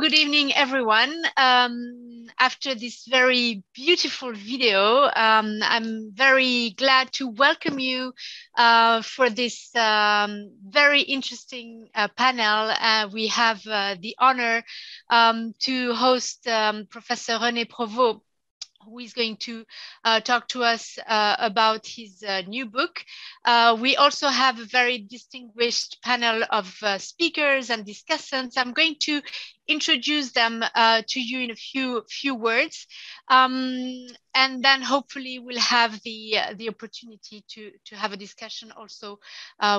good evening, everyone. Um, after this very beautiful video, um, I'm very glad to welcome you uh, for this um, very interesting uh, panel. Uh, we have uh, the honor um, to host um, Professor René Provost who is going to uh, talk to us uh, about his uh, new book. Uh, we also have a very distinguished panel of uh, speakers and discussants. I'm going to introduce them uh, to you in a few few words. Um, and then hopefully we'll have the the opportunity to to have a discussion also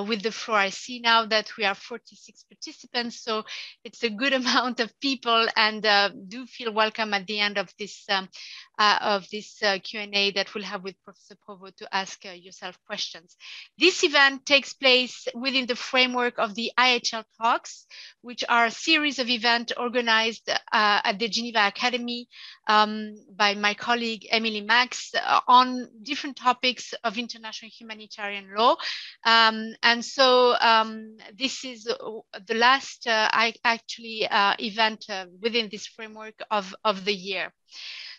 with the floor. I see now that we are 46 participants, so it's a good amount of people, and do feel welcome at the end of this um, uh, of this uh, Q&A that we'll have with Professor Provost to ask uh, yourself questions. This event takes place within the framework of the IHL Talks, which are a series of events organized at the Geneva Academy um, by my colleague Emily Max uh, on different topics of international humanitarian law. Um, and so um, this is uh, the last uh, I actually uh, event uh, within this framework of, of the year.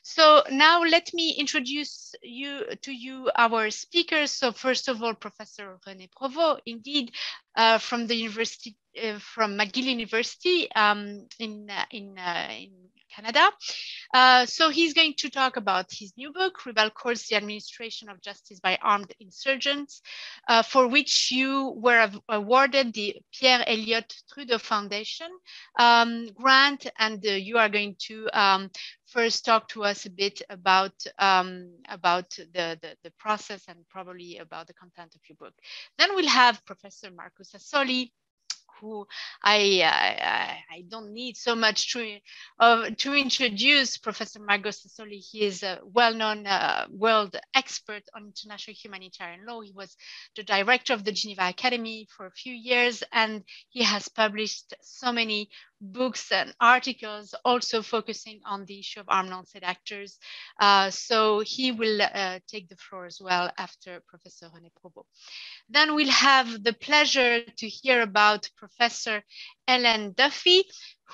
So now let me introduce you to you our speakers. So first of all, Professor René Provost, indeed, uh, from the university, uh, from McGill University um, in, uh, in, in Canada. Uh, so he's going to talk about his new book, Rebel Courts, The Administration of Justice by Armed Insurgents, uh, for which you were awarded the Pierre Elliott Trudeau Foundation um, grant. And uh, you are going to um, first talk to us a bit about, um, about the, the, the, process and probably about the content of your book. Then we'll have Professor Marco Sassoli, who I, uh, I don't need so much to, uh, to introduce Professor Marco Sassoli. He is a well-known uh, world expert on international humanitarian law. He was the director of the Geneva Academy for a few years, and he has published so many books and articles also focusing on the issue of armed non-state actors. Uh, so he will uh, take the floor as well after Professor René Provost. Then we'll have the pleasure to hear about Professor Helen Duffy,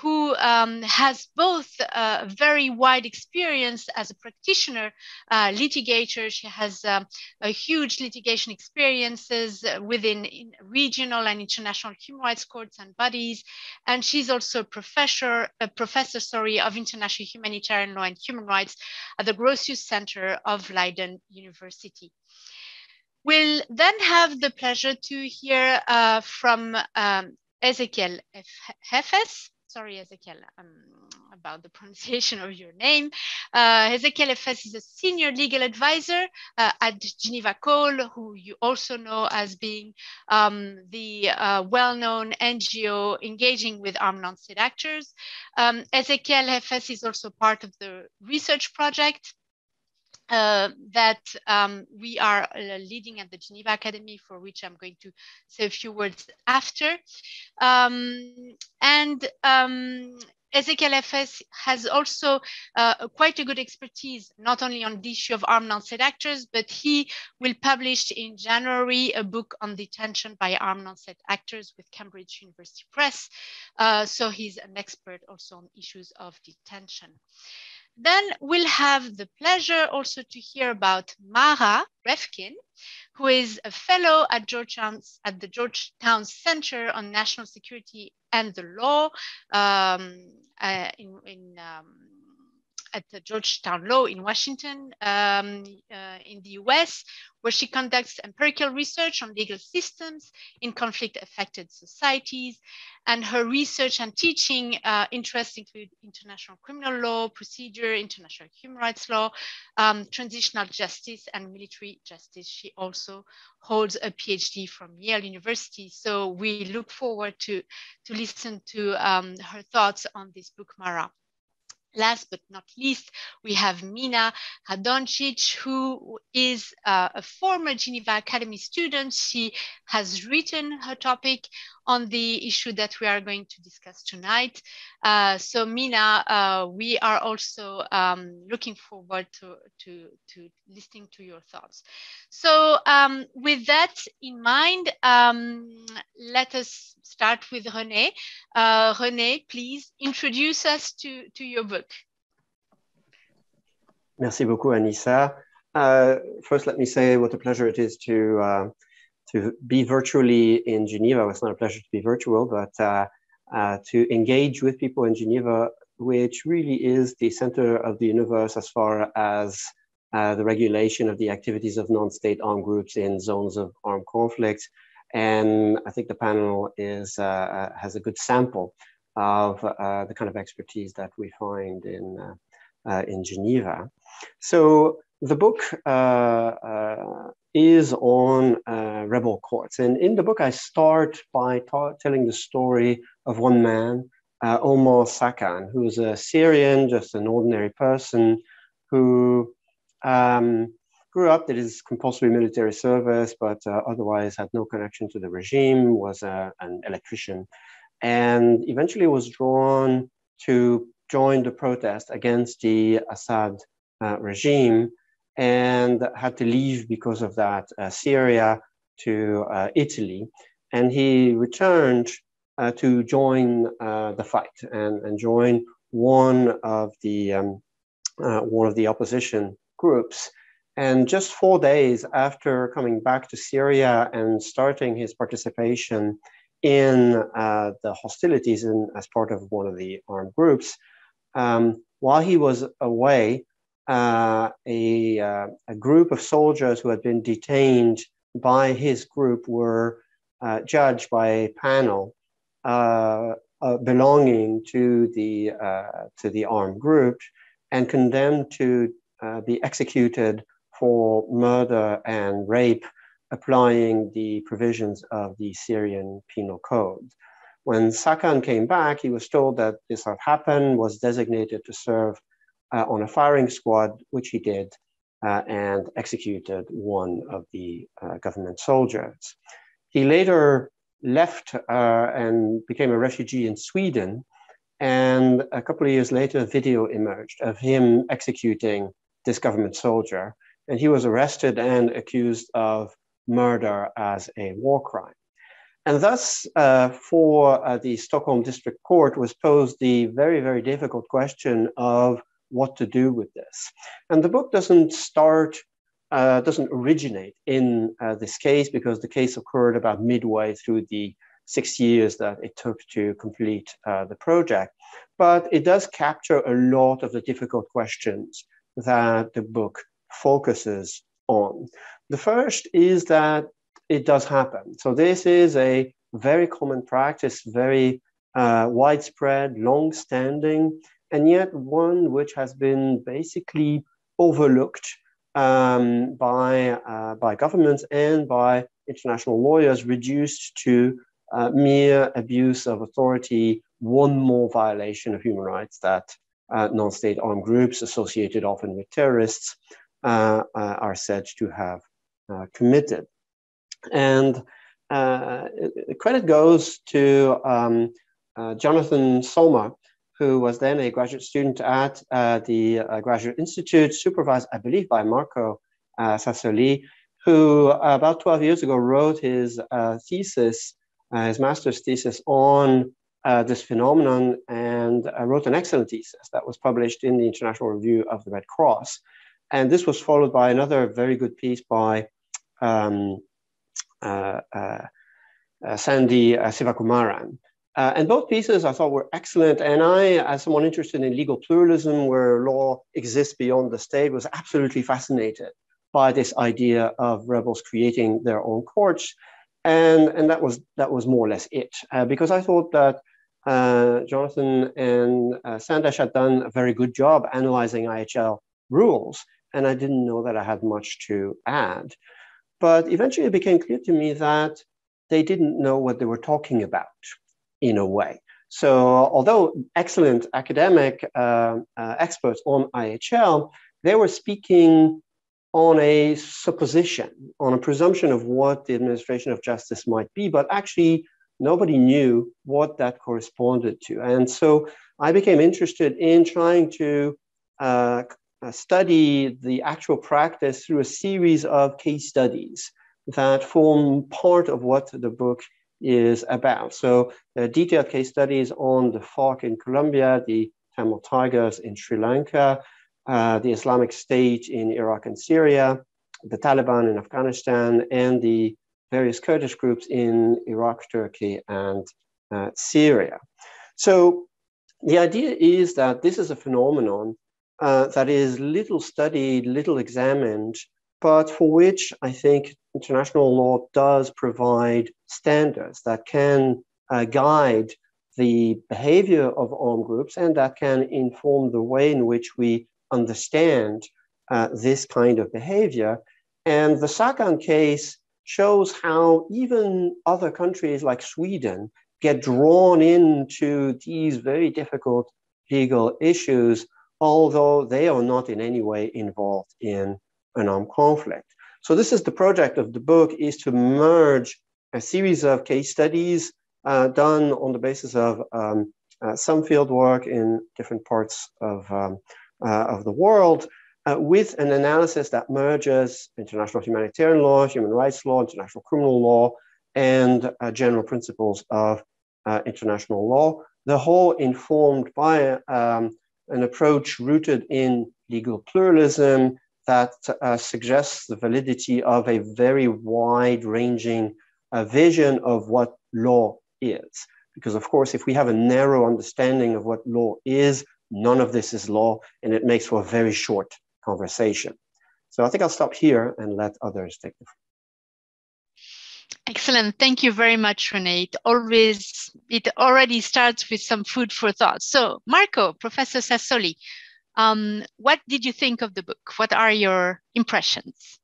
who um, has both a very wide experience as a practitioner, uh, litigator. She has um, a huge litigation experiences within regional and international human rights courts and bodies. And she's also a professor, a professor sorry, of international humanitarian law and human rights at the Grotius Center of Leiden University. We'll then have the pleasure to hear uh, from um, Ezequiel Heffes, sorry, Ezekiel, um, about the pronunciation of your name. Uh, Ezekiel Efes is a senior legal advisor uh, at Geneva Call, who you also know as being um, the uh, well-known NGO engaging with armed non-state actors. Um, Ezekiel Efes is also part of the research project uh, that um, we are uh, leading at the Geneva Academy, for which I'm going to say a few words after. Um, and um, Ezekiel Efes has also uh, quite a good expertise, not only on the issue of armed non-state actors, but he will publish in January a book on detention by armed non-state actors with Cambridge University Press. Uh, so he's an expert also on issues of detention. Then we'll have the pleasure also to hear about Mara Revkin, who is a fellow at Georgetown's at the Georgetown Center on National Security and the Law um, uh, in, in um, at Georgetown Law in Washington, um, uh, in the US, where she conducts empirical research on legal systems in conflict affected societies. And her research and teaching uh, interests include international criminal law, procedure, international human rights law, um, transitional justice, and military justice. She also holds a PhD from Yale University. So we look forward to, to listen to um, her thoughts on this book, Mara. Last but not least, we have Mina Radoncic, who is uh, a former Geneva Academy student. She has written her topic on the issue that we are going to discuss tonight. Uh, so Mina, uh, we are also um, looking forward to, to, to listening to your thoughts. So um, with that in mind, um, let us start with René. Uh, René, please introduce us to, to your book. Merci beaucoup, Anissa. Uh, first, let me say what a pleasure it is to uh, to be virtually in Geneva. It's not a pleasure to be virtual, but uh, uh, to engage with people in Geneva, which really is the center of the universe as far as uh, the regulation of the activities of non-state armed groups in zones of armed conflict. And I think the panel is uh, has a good sample of the kind of expertise that we find in in Geneva. So the book uh, uh, is on uh, rebel courts. And in the book, I start by telling the story of one man, uh, Omar Sakhanh, who is a Syrian, just an ordinary person who um, grew up, did his compulsory military service, but uh, otherwise had no connection to the regime, was uh, an electrician, and eventually was drawn to join the protest against the Assad regime and had to leave because of that uh, Syria to uh, Italy. And he returned uh, to join the fight and, and join one of the um, one of the opposition groups. And just four days after coming back to Syria and starting his participation in uh, the hostilities in, as part of one of the armed groups, um, while he was away, uh, a, uh, a, group of soldiers who had been detained by his group were uh, judged by a panel uh, uh, belonging to the, uh, to the armed group and condemned to be executed for murder and rape, applying the provisions of the Syrian Penal Code. When Sakhanh came back, he was told that this had happened, was designated to serve uh, on a firing squad, which he did, uh, and executed one of the uh, government soldiers. He later left uh, and became a refugee in Sweden. And a couple of years later, a video emerged of him executing this government soldier. And he was arrested and accused of murder as a war crime. And thus, uh, for uh, the Stockholm District Court was posed the very, very difficult question of what to do with this. And the book doesn't start, uh, doesn't originate in uh, this case because the case occurred about midway through the six years that it took to complete uh, the project. But it does capture a lot of the difficult questions that the book focuses on. The first is that it does happen. So this is a very common practice, very uh, widespread, long-standing, and yet one which has been basically overlooked um, by, uh, by governments and by international lawyers, reduced to uh, mere abuse of authority, one more violation of human rights that uh, non state armed groups associated often with terrorists uh, uh, are said to have uh, committed. And the credit goes to um, Jonathan Somer, who was then a graduate student at uh, the uh, Graduate Institute, supervised, I believe, by Marco uh, Sassoli, who uh, about 12 years ago wrote his uh, thesis, uh, his master's thesis on this phenomenon, and wrote an excellent thesis that was published in the International Review of the Red Cross. And this was followed by another very good piece by um, Sandesh Sivakumaran. Uh, and both pieces I thought were excellent. And I, as someone interested in legal pluralism, where law exists beyond the state, was absolutely fascinated by this idea of rebels creating their own courts. And, and that, was, that was more or less it, uh, because I thought that uh, Jonathan and uh, Sandesh had done a very good job analyzing IHL rules, and I didn't know that I had much to add. But eventually it became clear to me that they didn't know what they were talking about in a way. So, although excellent academic uh, uh, experts on IHL, they were speaking on a supposition, on a presumption of what the administration of justice might be, but actually nobody knew what that corresponded to. And so I became interested in trying to uh, uh, study the actual practice through a series of case studies that form part of what the book is about. So, detailed case studies on the FARC in Colombia, the Tamil Tigers in Sri Lanka, uh, the Islamic State in Iraq and Syria, the Taliban in Afghanistan, and the various Kurdish groups in Iraq, Turkey, and uh, Syria. So, the idea is that this is a phenomenon uh, that is little studied, little examined, but for which I think international law does provide standards that can uh, guide the behavior of armed groups and that can inform the way in which we understand uh, this kind of behavior. And the Sakhanh case shows how even other countries like Sweden get drawn into these very difficult legal issues, although they are not in any way involved in an armed conflict. So this is the project of the book is to merge a series of case studies uh, done on the basis of um, uh, some field work in different parts of, um, uh, of the world uh, with an analysis that merges international humanitarian law, human rights law, international criminal law, and uh, general principles of uh, international law. The whole informed by um, an approach rooted in legal pluralism, that uh, suggests the validity of a very wide ranging uh, vision of what law is. Because, of course, if we have a narrow understanding of what law is, none of this is law, and it makes for a very short conversation. So I think I'll stop here and let others take the floor. Excellent. Thank you very much, Renee. It always it already starts with some food for thought. So, Marco, Professor Sassoli, um, what did you think of the book? What are your impressions?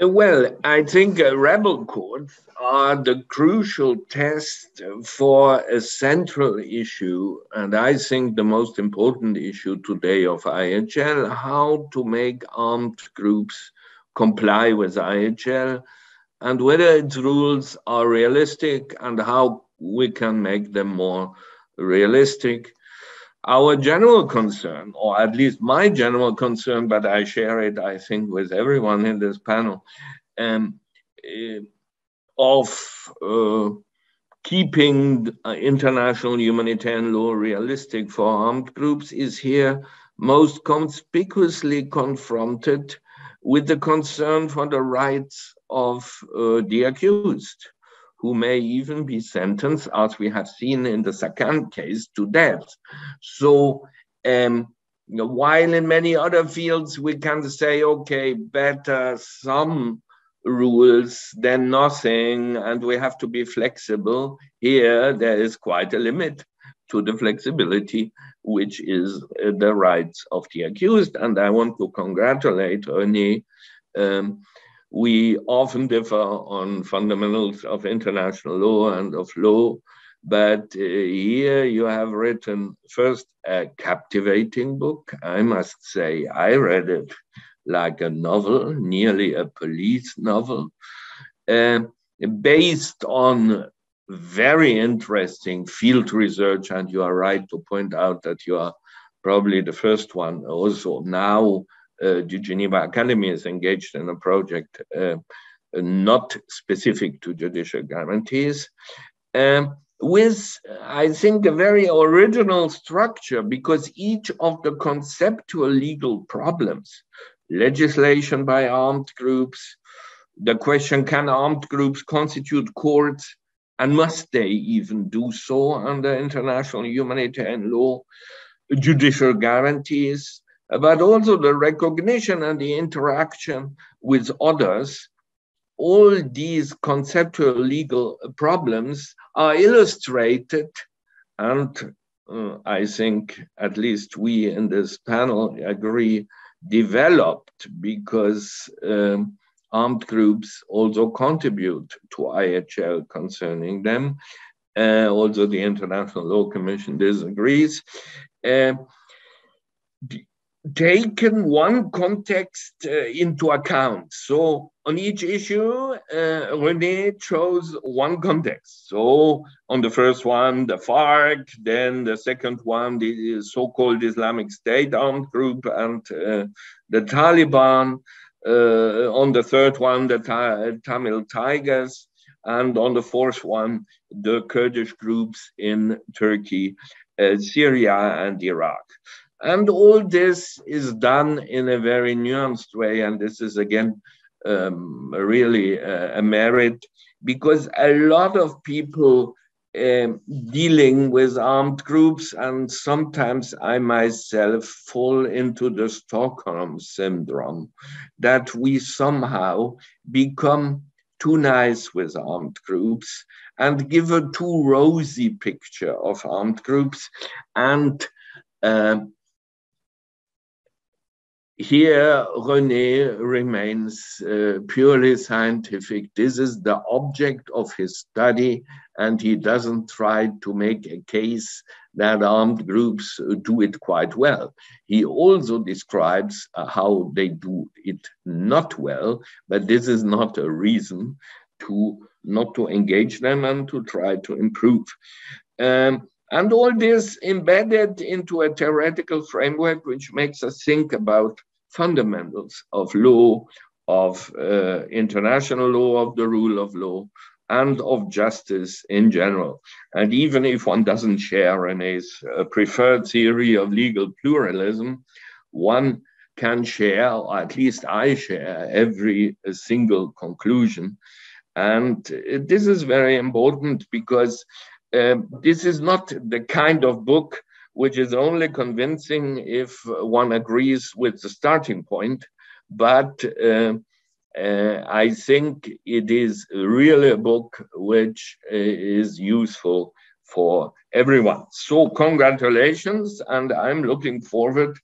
Well, I think uh, rebel courts are the crucial test for a central issue, and I think the most important issue today of IHL how to make armed groups comply with IHL and whether its rules are realistic and how we can make them more realistic our general concern, or at least my general concern, but I share it, I think, with everyone in this panel, um, uh, of uh, keeping uh, international humanitarian law realistic for armed groups is here most conspicuously confronted with the concern for the rights of uh, the accused who may even be sentenced, as we have seen in the second case, to death. So, um, while in many other fields we can say, okay, better some rules than nothing, and we have to be flexible, here there is quite a limit to the flexibility, which is uh, the rights of the accused. And I want to congratulate René. Um, we often differ on fundamentals of international law and of law, but uh, here you have written first a captivating book. I must say, I read it like a novel, nearly a police novel, uh, based on very interesting field research. And you are right to point out that you are probably the first one also now the Geneva Academy is engaged in a project uh, not specific to judicial guarantees, um, with, I think, a very original structure because each of the conceptual legal problems, legislation by armed groups, the question can armed groups constitute courts and must they even do so under international humanitarian law, judicial guarantees, but also the recognition and the interaction with others. All these conceptual legal problems are illustrated, and uh, I think at least we in this panel agree, developed because um, armed groups also contribute to IHL concerning them. Uh, also, the International Law Commission disagrees. Uh, taken one context uh, into account. So on each issue, uh, Rene chose one context. So on the first one, the FARC, then the second one, the so-called Islamic State armed group and uh, the Taliban. Uh, on the third one, the Ta Tamil Tigers. And on the fourth one, the Kurdish groups in Turkey, uh, Syria, and Iraq. And all this is done in a very nuanced way. And this is again um, really a, a, merit because a lot of people um, dealing with armed groups, and sometimes I myself fall into the Stockholm syndrome that we somehow become too nice with armed groups and give a too rosy picture of armed groups and uh, here Rene remains uh, purely scientific. This is the object of his study, and he doesn't try to make a case that armed groups do it quite well. He also describes uh, how they do it not well, but this is not a reason to not to engage them and to try to improve. Um, and all this embedded into a theoretical framework which makes us think about fundamentals of law, of uh, international law, of the rule of law, and of justice in general. And even if one doesn't share Rene's uh, preferred theory of legal pluralism, one can share, or at least I share, every uh, single conclusion. And uh, this is very important because uh, this is not the kind of book which is only convincing if one agrees with the starting point. But uh, uh, I think it is really a book which uh, is useful for everyone. So, congratulations, and I'm looking forward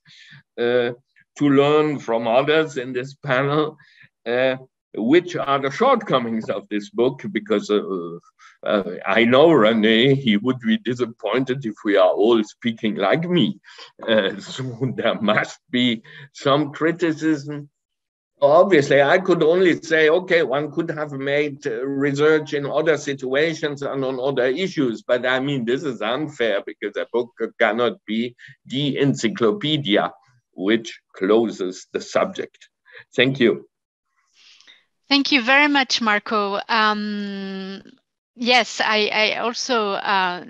uh, to learn from others in this panel uh, which are the shortcomings of this book because uh, uh, I know Rene, he would be disappointed if we are all speaking like me. Uh, so there must be some criticism. Obviously, I could only say, okay, one could have made uh, research in other situations and on other issues, but I mean, this is unfair because a book cannot be the encyclopedia which closes the subject. Thank you. Thank you very much, Marco. Um, yes, I, I also uh,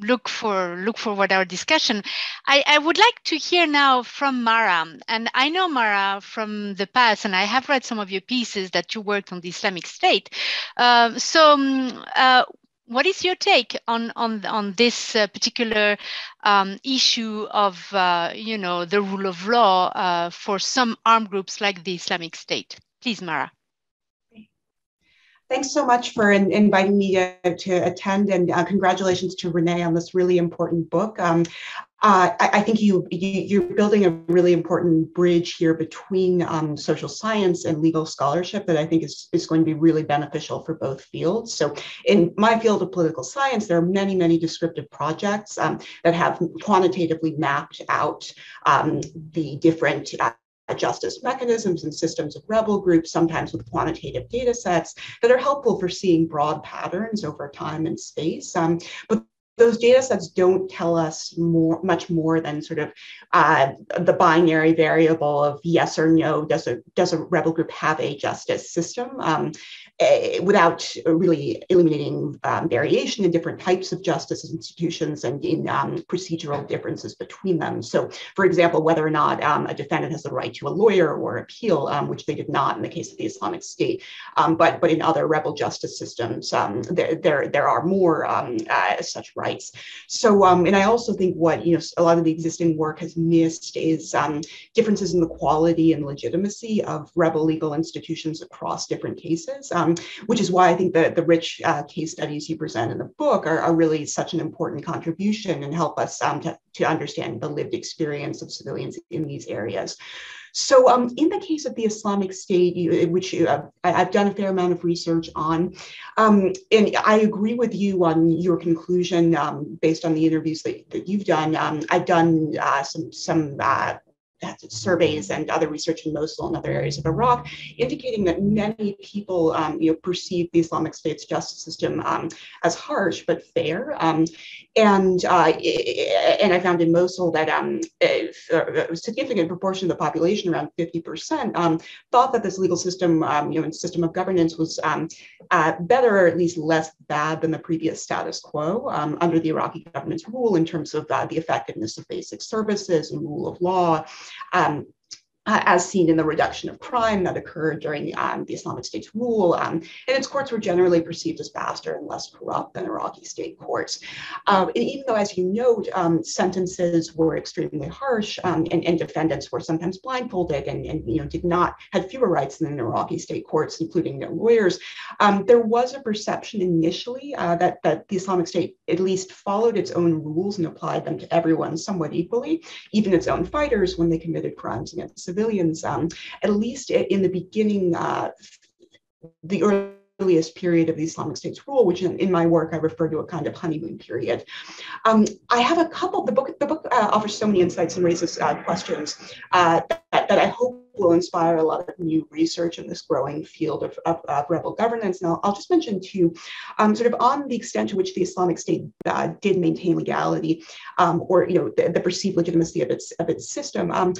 look for look forward to our discussion. I, I would like to hear now from Mara, and I know Mara from the past, and I have read some of your pieces that you worked on the Islamic State. Uh, so. Um, uh, what is your take on on on this uh, particular um, issue of uh, you know the rule of law uh, for some armed groups like the Islamic State? Please, Mara. Thanks so much for in, inviting me to, to attend, and uh, congratulations to Renee on this really important book. Um, uh, I, I, think you, you are building a really important bridge here between um, social science and legal scholarship that I think is, is going to be really beneficial for both fields. So in my field of political science, there are many, many descriptive projects um, that have quantitatively mapped out um, the different uh, justice mechanisms and systems of rebel groups, sometimes with quantitative data sets that are helpful for seeing broad patterns over time and space. Um, but those data sets don't tell us more, much more than sort of uh, the binary variable of yes or no. Does a does a rebel group have a justice system? Um, without really eliminating um, variation in different types of justice institutions and in um, procedural differences between them. So, for example, whether or not um, a defendant has the right to a lawyer or appeal, um, which they did not in the case of the Islamic State, um, but but in other rebel justice systems, um, there, there there are more uh, such rights. So, and I also think what you know a lot of the existing work has missed is differences in the quality and legitimacy of rebel legal institutions across different cases. Um, which is why I think the, the rich uh, case studies you present in the book are, are really such an important contribution and help us um, to, to understand the lived experience of civilians in these areas. So, um, in the case of the Islamic State, you, which you, uh, I, have done a fair amount of research on, um, and I agree with you on your conclusion um, based on the interviews that, that you've done. Um, I've done uh, some some uh, surveys and other research in Mosul and other areas of Iraq, indicating that many people, um, you know, perceive the Islamic State's justice system um, as harsh but fair. Um, and uh, and I found in Mosul that um, a significant proportion of the population, around 50%, um, thought that this legal system, um, you know, and system of governance was uh, better or at least less bad than the previous status quo under the Iraqi government's rule in terms of uh, the effectiveness of basic services and rule of law. Um, uh, as seen in the reduction of crime that occurred during um, the Islamic State's rule. Um, and its courts were generally perceived as faster and less corrupt than Iraqi state courts. Um, and even though, as you note, um, sentences were extremely harsh um, and, and, defendants were sometimes blindfolded and, and, you know did not had fewer rights than Iraqi state courts, including their lawyers, um, there was a perception initially uh, that, that the Islamic State at least followed its own rules and applied them to everyone somewhat equally, even its own fighters when they committed crimes against civilians, um, at least in the beginning, uh, the earliest period of the Islamic State's rule, which in, in, my work I refer to a kind of honeymoon period. Um, I have a couple. The book the book uh, offers so many insights and raises uh, questions uh, that, that I hope will inspire a lot of new research in this growing field of, of, of rebel governance. And I'll, I'll just mention two, um, sort of on the extent to which the Islamic State uh, did maintain legality, um, or you know the, the, perceived legitimacy of its of its system. Um,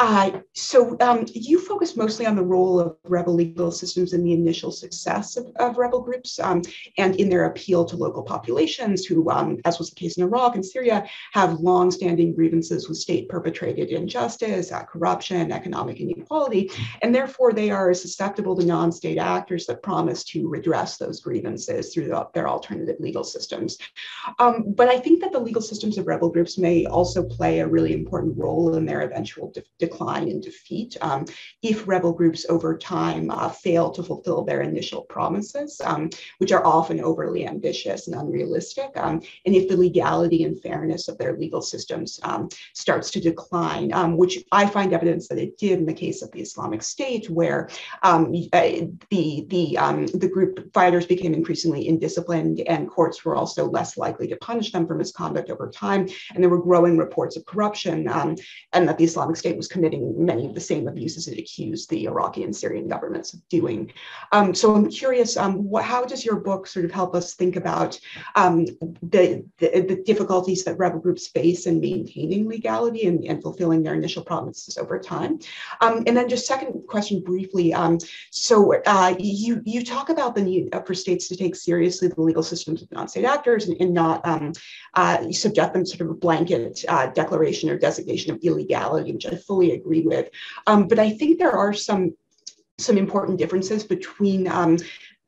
uh, so um, you focus mostly on the role of rebel legal systems in the initial success of, of rebel groups um, and in their appeal to local populations who, um, as was the case in Iraq and Syria, have long-standing grievances with state-perpetrated injustice, uh, corruption, economic inequality, and therefore they are susceptible to non-state actors that promise to redress those grievances through the, their alternative legal systems. Um, but I think that the legal systems of rebel groups may also play a really important role in their eventual de decline and defeat um, if rebel groups over time uh, fail to fulfill their initial promises, um, which are often overly ambitious and unrealistic, um, and if the legality and fairness of their legal systems um, starts to decline, um, which I find evidence that it did in the case of the Islamic State, where uh, the the the group fighters became increasingly indisciplined, and courts were also less likely to punish them for misconduct over time, and there were growing reports of corruption, and that the Islamic State was committing many of the same abuses it accused the Iraqi and Syrian governments of doing. Um, so I'm curious, um, what, how does your book sort of help us think about um, the, the, the, difficulties that rebel groups face in maintaining legality and, and fulfilling their initial promises over time? Um, and then just second question briefly, um, so uh, you, you talk about the need for states to take seriously the legal systems of non-state actors and, and not um, uh, subject them to sort of a blanket uh, declaration or designation of illegality, which I fully agree with. Um, but I think there are some some important differences between um,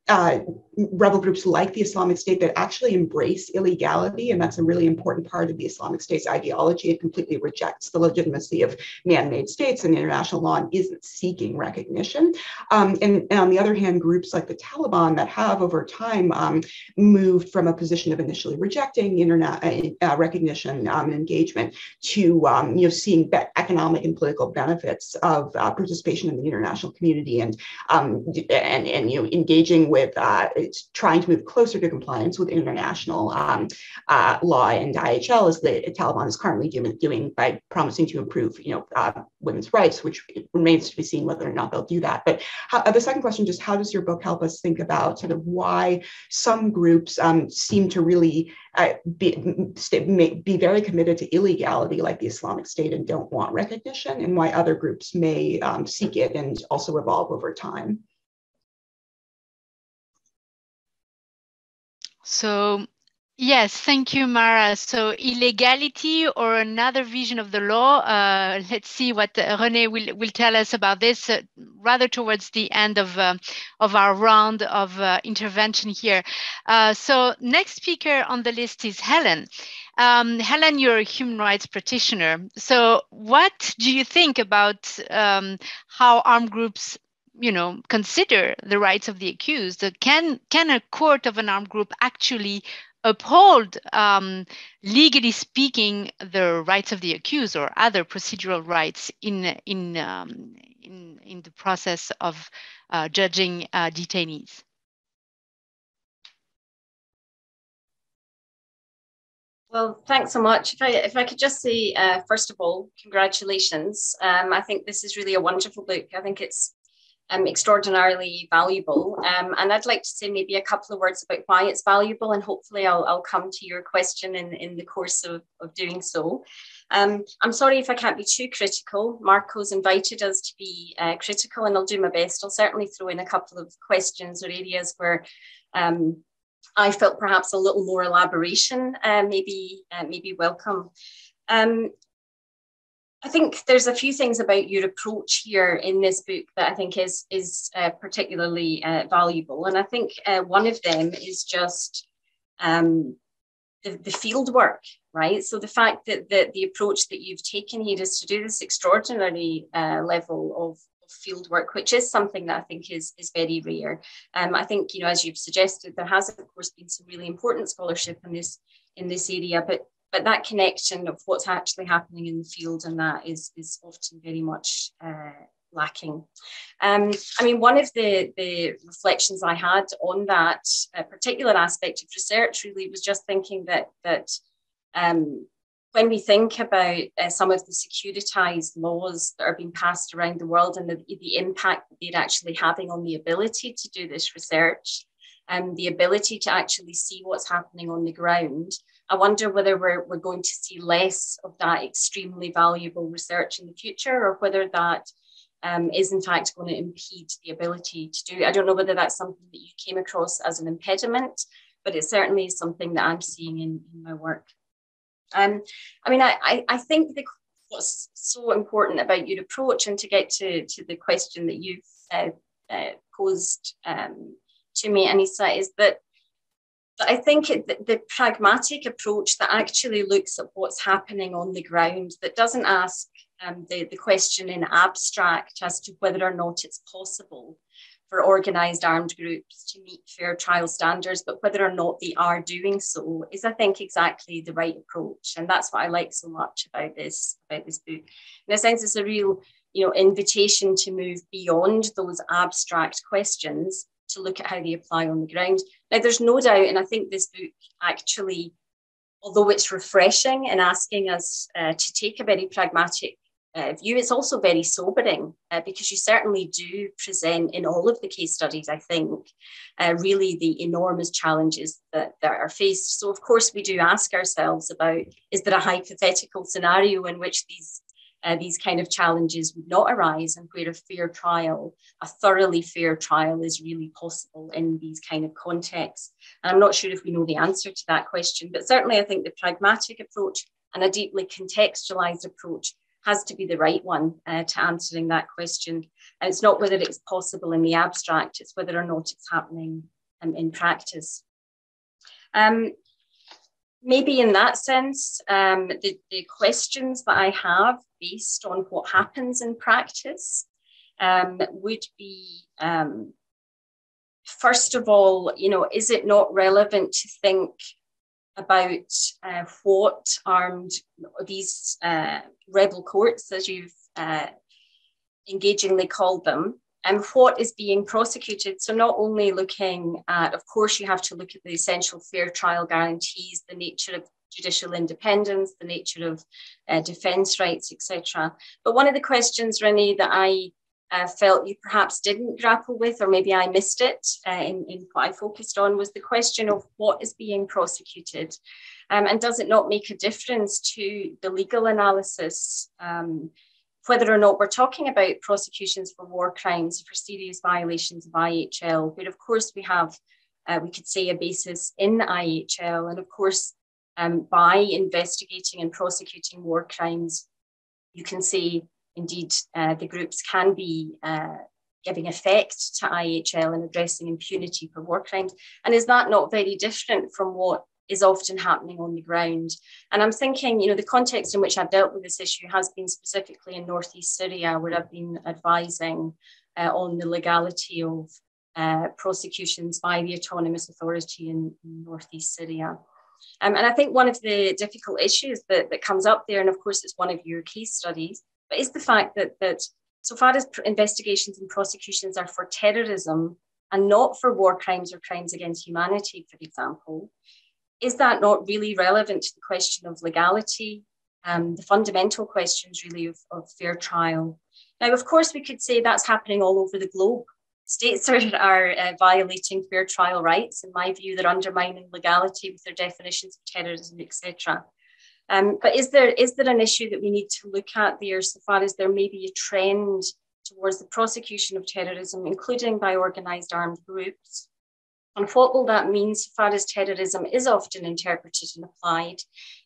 uh, rebel groups like the Islamic State that actually embrace illegality, and that's a really important part of the Islamic State's ideology. It completely rejects the legitimacy of man-made states and international law and isn't seeking recognition. Um, and, and, on the other hand, groups like the Taliban that have over time um, moved from a position of initially rejecting internet uh, uh recognition um, and engagement to um, you know seeing economic and political benefits of uh, participation in the international community and um, and and you know engaging with uh, trying to move closer to compliance with international um, uh, law and IHL, as the Taliban is currently doing, doing by promising to improve, you know, uh, women's rights, which remains to be seen whether or not they'll do that. But how, uh, the second question, just how does your book help us think about sort of why some groups um, seem to really uh, be, be very committed to illegality, like the Islamic State, and don't want recognition, and why other groups may um, seek it and also evolve over time? So Yes, thank you, Mara. So illegality or another vision of the law, uh, let's see what uh, René will, will tell us about this uh, rather towards the end of, uh, of our round of uh, intervention here. Uh, so next speaker on the list is Helen. Um, Helen, you're a human rights practitioner. So what do you think about um, how armed groups you know consider the rights of the accused can can a court of an armed group actually uphold um, legally speaking the rights of the accused or other procedural rights in in um, in, in the process of uh, judging uh, detainees Well, thanks so much. If I, if I could just say, uh, first of all, congratulations. Um, I think this is really a wonderful book. I think it's um, extraordinarily valuable. Um, and I'd like to say maybe a couple of words about why it's valuable, and hopefully I'll, I'll come to your question in, in the course of, of doing so. Um, I'm sorry if I can't be too critical. Marco's invited us to be uh, critical, and I'll do my best. I'll certainly throw in a couple of questions or areas where um, I felt perhaps a little more elaboration, uh, maybe uh, maybe welcome. Um, I think there's a few things about your approach here in this book that I think is is uh, particularly uh, valuable, and I think uh, one of them is just um, the, the field work, right? So the fact that the, the approach that you've taken here is to do this extraordinary uh, level of field work, which is something that I think is, is very rare. Um, I think, you know, as you've suggested, there has, of course, been some really important scholarship in this in this area, but but that connection of what's actually happening in the field and that is, is often very much uh, lacking. Um, I mean, one of the, the reflections I had on that uh, particular aspect of research really was just thinking that, that um, when we think about uh, some of the securitized laws that are being passed around the world and the, the impact that they're actually having on the ability to do this research and um, the ability to actually see what's happening on the ground, I wonder whether we're, we're going to see less of that extremely valuable research in the future or whether that um, is in fact going to impede the ability to do. I don't know whether that's something that you came across as an impediment, but it certainly is something that I'm seeing in, in my work. Um, I mean, I, I, think the, what's so important about your approach and to get to, to the question that you've uh, uh, posed um, to me, Anissa, is that, that I think it, the, the pragmatic approach that actually looks at what's happening on the ground, that doesn't ask um, the, the question in abstract as to whether or not it's possible for organised armed groups to meet fair trial standards, but whether or not they are doing so is, I think, exactly the right approach. And that's what I like so much about this, about this book. In a sense, it's a real you know, invitation to move beyond those abstract questions to look at how they apply on the ground. Now, there's no doubt, and I think this book actually, although it's refreshing in asking us uh, to take a very pragmatic uh, view. It's also very sobering uh, because you certainly do present in all of the case studies, I think, uh, really the enormous challenges that, that are faced. So, of course, we do ask ourselves about is there a hypothetical scenario in which these uh, these kind of challenges would not arise and where a fair trial, a thoroughly fair trial is really possible in these kind of contexts. And I'm not sure if we know the answer to that question, but certainly I think the pragmatic approach and a deeply contextualized approach has to be the right one uh, to answering that question. And it's not whether it's possible in the abstract, it's whether or not it's happening um, in practice. Um, maybe in that sense, um, the, the, questions that I have based on what happens in practice um, would be um, first of all, you know, is it not relevant to think about uh, what armed these uh, rebel courts, as you've uh, engagingly called them, and what is being prosecuted. So, not only looking at, of course, you have to look at the essential fair trial guarantees, the nature of judicial independence, the nature of uh, defence rights, etc. But one of the questions, Renee, that I uh, felt you perhaps didn't grapple with, or maybe I missed it uh, in, in, what I focused on, was the question of what is being prosecuted. Um, and does it not make a difference to the legal analysis, um, whether or not we're talking about prosecutions for war crimes, for serious violations of IHL, where of course we have, uh, we could say, a basis in IHL, and of course, um, by investigating and prosecuting war crimes, you can say Indeed, uh, the groups can be uh, giving effect to IHL and addressing impunity for war crimes. And is that not very different from what is often happening on the ground? And I'm thinking, you know, the context in which I've dealt with this issue has been specifically in Northeast Syria, where I've been advising uh, on the legality of uh, prosecutions by the Autonomous Authority in, Northeast Syria. Um, and I think one of the difficult issues that, that comes up there, and of course it's one of your case studies, but is the fact that that so far as investigations and prosecutions are for terrorism and not for war crimes or crimes against humanity, for example, is that not really relevant to the question of legality, um, the fundamental questions really of, of fair trial? Now, of course, we could say that's happening all over the globe. States are, are uh, violating fair trial rights. In my view, they're undermining legality with their definitions of terrorism, etc. Um, but is there is there an issue that we need to look at there so far as there may be a trend towards the prosecution of terrorism, including by organised armed groups? And what will that mean so far as terrorism is often interpreted and applied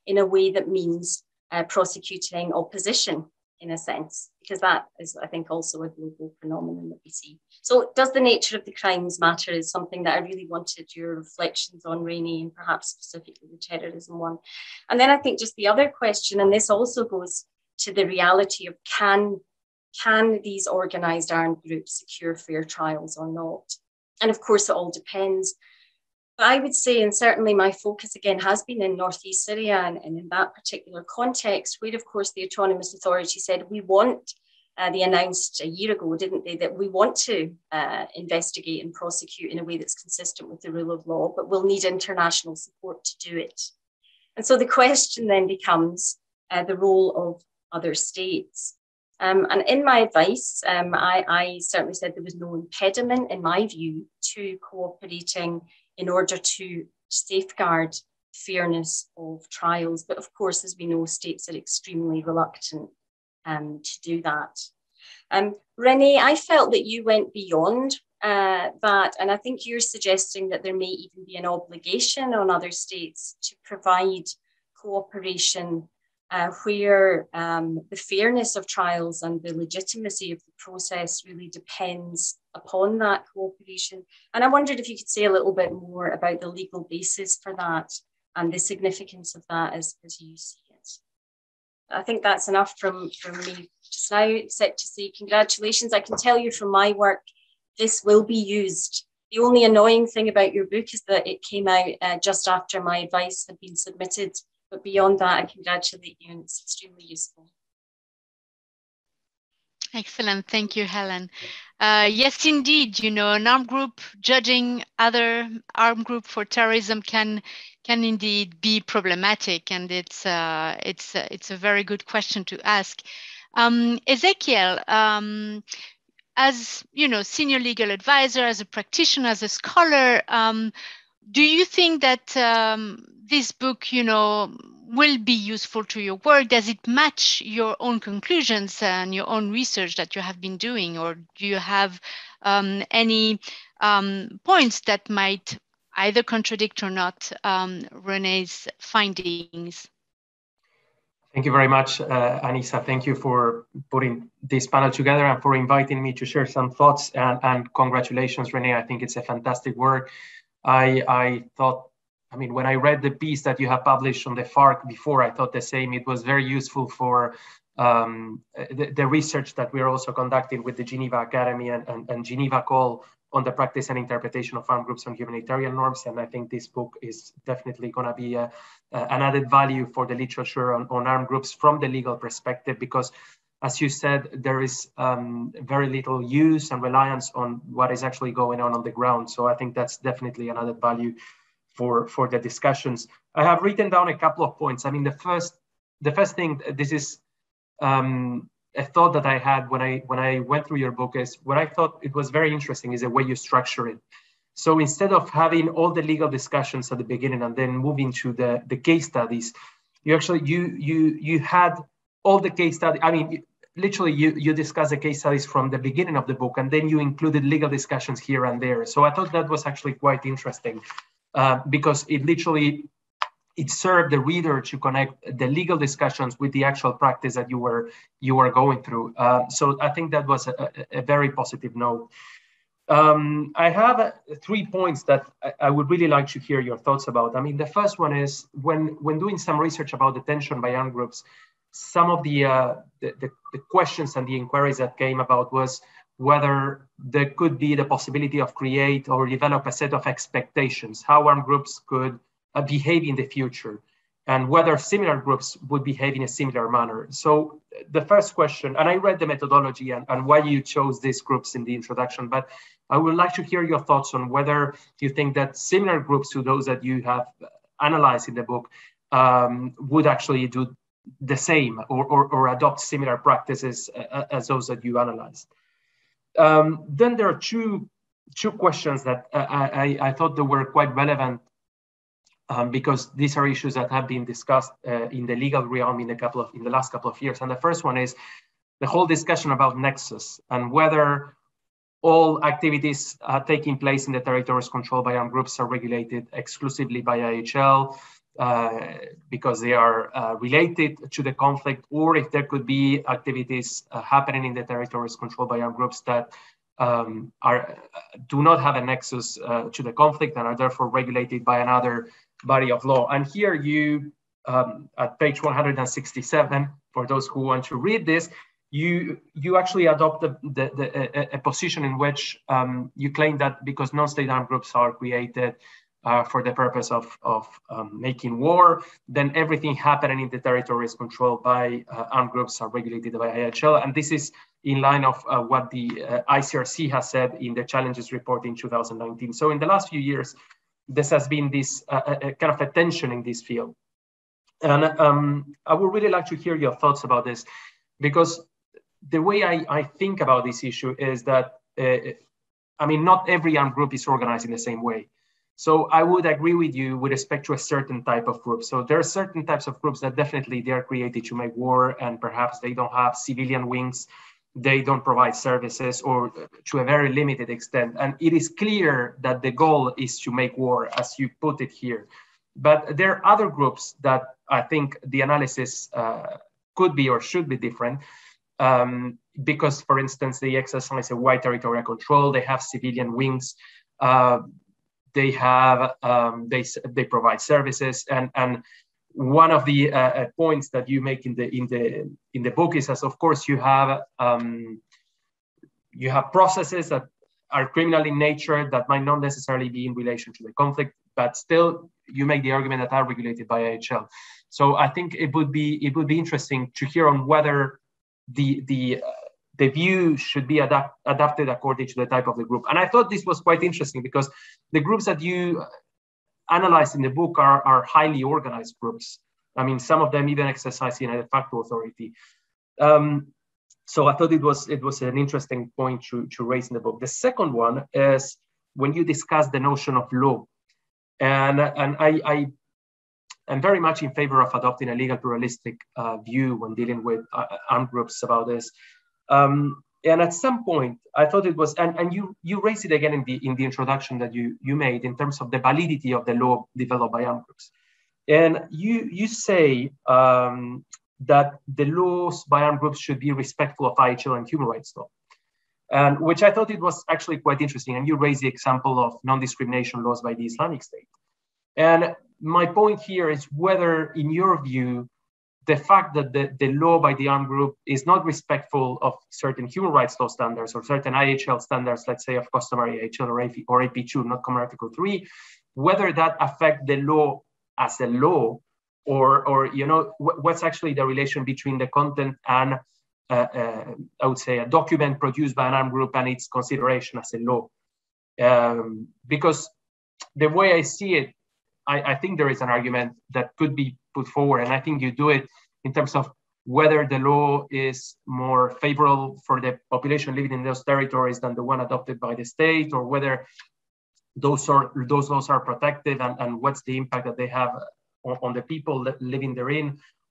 in a way that means uh, prosecuting opposition in a sense, because that is, I think, also a global phenomenon that we see. So, does the nature of the crimes matter? Is something that I really wanted your reflections on, René, and perhaps specifically the terrorism one. And then I think just the other question, and this also goes to the reality of can can these organised armed groups secure fair trials or not? And of course, it all depends. But I would say, and certainly my focus again has been in Northeast Syria and, and in that particular context, where of course the Autonomous Authority said we want, uh, they announced a year ago, didn't they, that we want to uh, investigate and prosecute in a way that's consistent with the rule of law, but we'll need international support to do it. And so the question then becomes uh, the role of other states. Um, and in my advice, um, I, I, certainly said there was no impediment, in my view, to cooperating in order to safeguard fairness of trials. But of course, as we know, states are extremely reluctant um, to do that. Um, René, I felt that you went beyond uh, that, and I think you're suggesting that there may even be an obligation on other states to provide cooperation uh, where um, the fairness of trials and the legitimacy of the process really depends upon that cooperation. And I wondered if you could say a little bit more about the legal basis for that and the significance of that as, as you see it. I think that's enough from, from me just now, except to say congratulations. I can tell you from my work, this will be used. The only annoying thing about your book is that it came out uh, just after my advice had been submitted but beyond that, I congratulate you and it's extremely useful. Excellent. Thank you, Helen. Uh, yes, indeed. You know, an armed group judging other armed group for terrorism can can indeed be problematic, and it's uh, it's uh, it's a very good question to ask. Um, Ezequiel, um, as you know, senior legal advisor, as a practitioner, as a scholar, um, do you think that um, this book, you know, will be useful to your work? Does it match your own conclusions and your own research that you have been doing, or do you have um, any um, points that might either contradict or not um, René's findings? Thank you very much, uh, Annyssa. Thank you for putting this panel together and for inviting me to share some thoughts. And, and congratulations, René. I think it's a fantastic work. I, I thought I mean, when I read the piece that you have published on the FARC before, I thought the same. It was very useful for um, the, the, research that we're also conducting with the Geneva Academy and, and, and, Geneva Call on the practice and interpretation of armed groups and humanitarian norms. And I think this book is definitely going to be a, a, an added value for the literature on, on, armed groups from the legal perspective, because as you said, there is um, very little use and reliance on what is actually going on on the ground. So I think that's definitely an added value for, for the discussions. I have written down a couple of points. I mean, the first, the first thing, this is um, a thought that I had when I when I went through your book is what I thought it was very interesting is the way you structure it. So instead of having all the legal discussions at the beginning and then moving to the, the case studies, you actually you you you had all the case study. I mean, literally you you discuss the case studies from the beginning of the book and then you included legal discussions here and there. So I thought that was actually quite interesting. Uh, because it literally it served the reader to connect the legal discussions with the actual practice that you were you were going through. Uh, so I think that was a, a very positive note. Um, I have uh, three points that I, I, would really like to hear your thoughts about. I mean, the first one is when when doing some research about detention by armed groups, some of the, uh, the, the, the questions and the inquiries that came about was whether there could be the possibility of create or develop a set of expectations, how armed groups could uh, behave in the future, and whether similar groups would behave in a similar manner. So the first question, and I read the methodology and, and why you chose these groups in the introduction, but I would like to hear your thoughts on whether you think that similar groups to those that you have analyzed in the book um, would actually do the same or, or, or adopt similar practices uh, as those that you analyzed. Um, then there are two, two questions that uh, I, I thought that were quite relevant um, because these are issues that have been discussed uh, in the legal realm in a couple of in the last couple of years. And the first one is the whole discussion about nexus and whether all activities uh, taking place in the territories controlled by armed groups are regulated exclusively by IHL uh, because they are uh, related to the conflict, or if there could be activities uh, happening in the territories controlled by armed groups that um, are do not have a nexus uh, to the conflict and are therefore regulated by another body of law. And here you, um, at page 167, for those who want to read this, you you actually adopt the, the, the a, a, position in which um, you claim that because non-state armed groups are created uh, for the purpose of, of um, making war, then everything happening in the territory is controlled by uh, armed groups are regulated by IHL. And this is in line of uh, what the uh, ICRC has said in the challenges report in 2019. So in the last few years, this has been this uh, kind of a tension in this field. And um, I would really like to hear your thoughts about this because the way I, I think about this issue is that, I mean, not every armed group is organized in the same way. So I would agree with you with respect to a certain type of group. So there are certain types of groups that definitely they are created to make war and perhaps they don't have civilian wings. They don't provide services or to a very limited extent. And it is clear that the goal is to make war as you put it here. But there are other groups that I think the analysis uh, could be or should be different. Um, because, for instance, they exercise a wide territorial control, they have civilian wings, uh, they have um, they they provide services. And and one of the uh, uh, points that you make in the in the in the book is as of course you have um, you have processes that are criminal in nature that might not necessarily be in relation to the conflict but still you make the argument that are regulated by IHL so I think it would be it would be interesting to hear on whether the the uh, the view should be adapt, adapted according to the type of the group. And I thought this was quite interesting because the groups that you analyze in the book are, are highly organized groups. I mean, some of them even exercise in a de facto authority. Um, so I thought it was it was an interesting point to, to raise in the book. The second one is when you discuss the notion of law. And, and I, I am very much in favor of adopting a legal pluralistic uh, view when dealing with uh, armed groups about this. Um, and at some point, I thought it was, and, and you you raised it again in the in the introduction that you you made in terms of the validity of the law developed by groups. And you you say um, that the laws by armed groups should be respectful of IHL and human rights law, and which I thought it was actually quite interesting. And you raised the example of non-discrimination laws by the Islamic State. And my point here is whether, in your view, the fact that the, the law by the armed group is not respectful of certain human rights law standards or certain IHL standards, let's say of customary IHL or, AP, or AP2, not Common Article 3, whether that affect the law as a law or, or you know, what's actually the relation between the content and, uh, uh, I would say, a document produced by an armed group and its consideration as a law. Um, because the way I see it, I, I think there is an argument that could be put forward. And I think you do it in terms of whether the law is more favorable for the population living in those territories than the one adopted by the state, or whether those are those laws are protective and, and what's the impact that they have on, on the people living therein.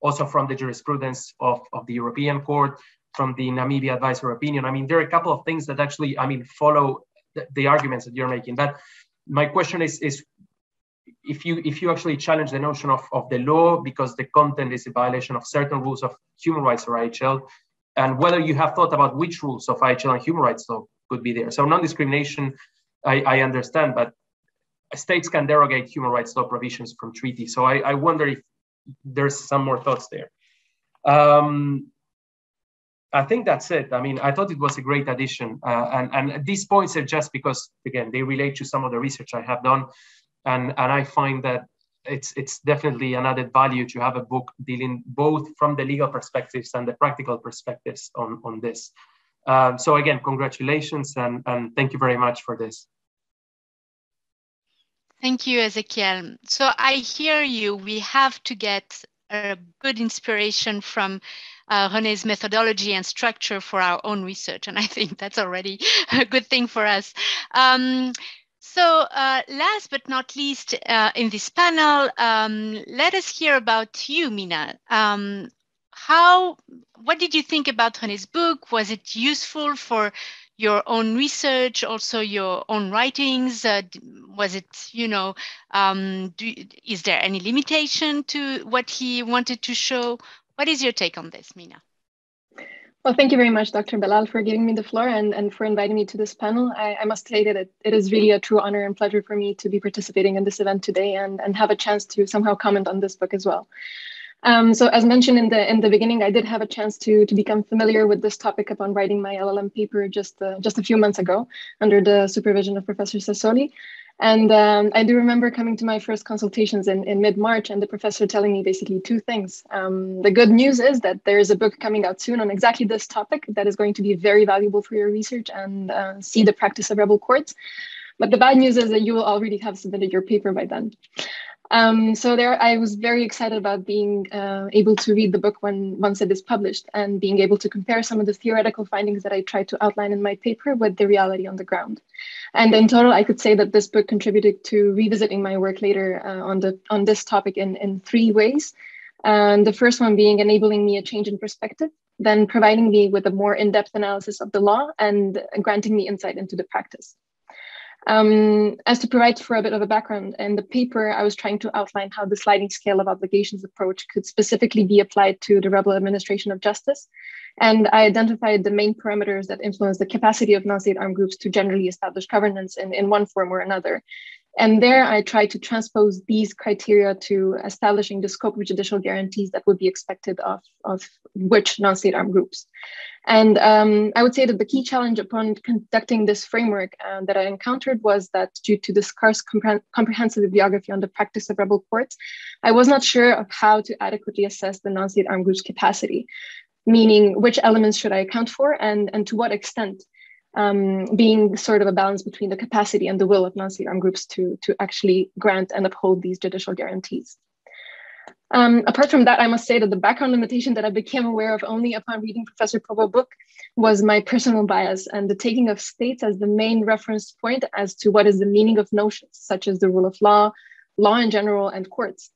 Also from the jurisprudence of, of the European Court, from the Namibia advisory opinion. I mean, there are a couple of things that actually, I mean, follow the, the arguments that you're making. But my question is, is if you if you actually challenge the notion of, of the law because the content is a violation of certain rules of human rights or IHL, and whether you have thought about which rules of IHL and human rights law could be there. So non-discrimination, I, I understand, but states can derogate human rights law provisions from treaty. So I, I wonder if there's some more thoughts there. Um, I think that's it. I mean, I thought it was a great addition. Uh, and, and these points are just because, again, they relate to some of the research I have done and and I find that it's it's definitely an added value to have a book dealing both from the legal perspectives and the practical perspectives on on this. Um, so again, congratulations and and thank you very much for this. Thank you, Ezequiel. So I hear you. We have to get a good inspiration from uh, René's methodology and structure for our own research. And I think that's already a good thing for us. Um, so uh, last but not least uh, in this panel, um, let us hear about you, Mina. Um, how, what did you think about René's book? Was it useful for your own research, also your own writings? Uh, was it, you know, um, do, is there any limitation to what he wanted to show? What is your take on this, Mina? Well, thank you very much, Dr. Bellal, for giving me the floor and, and for inviting me to this panel. I, I must say that it, it is really a true honor and pleasure for me to be participating in this event today and, and have a chance to somehow comment on this book as well. Um, so as mentioned in the in the beginning, I did have a chance to to become familiar with this topic upon writing my LLM paper just uh, just a few months ago under the supervision of Professor Sassoli. And um, I do remember coming to my first consultations in, in mid-March and the professor telling me basically two things. Um, the good news is that there is a book coming out soon on exactly this topic that is going to be very valuable for your research and uh, see the practice of rebel courts. But the bad news is that you will already have submitted your paper by then. Um, so there, I was very excited about being uh, able to read the book when once it is published and being able to compare some of the theoretical findings that I tried to outline in my paper with the reality on the ground. And in total, I could say that this book contributed to revisiting my work later uh, on the on this topic in in three ways. And the first one being enabling me a change in perspective, then providing me with a more in-depth analysis of the law and granting me insight into the practice. Um, as to provide for a bit of a background, in the paper, I was trying to outline how the sliding scale of obligations approach could specifically be applied to the rebel administration of justice. And I identified the main parameters that influence the capacity of non-state armed groups to generally establish governance in, in one form or another. And there I tried to transpose these criteria to establishing the scope of judicial guarantees that would be expected of, of which non-state armed groups. And um, I would say that the key challenge upon conducting this framework uh, that I encountered was that due to the scarce compre comprehensive bibliography on the practice of rebel courts, I was not sure of how to adequately assess the non-state armed groups capacity, meaning which elements should I account for and, and to what extent, um, being sort of a balance between the capacity and the will of non-state armed groups to, to actually grant and uphold these judicial guarantees. Um, apart from that, I must say that the background limitation that I became aware of only upon reading Professor Provost's book was my personal bias and the taking of states as the main reference point as to what is the meaning of notions, such as the rule of law, law in general, and courts.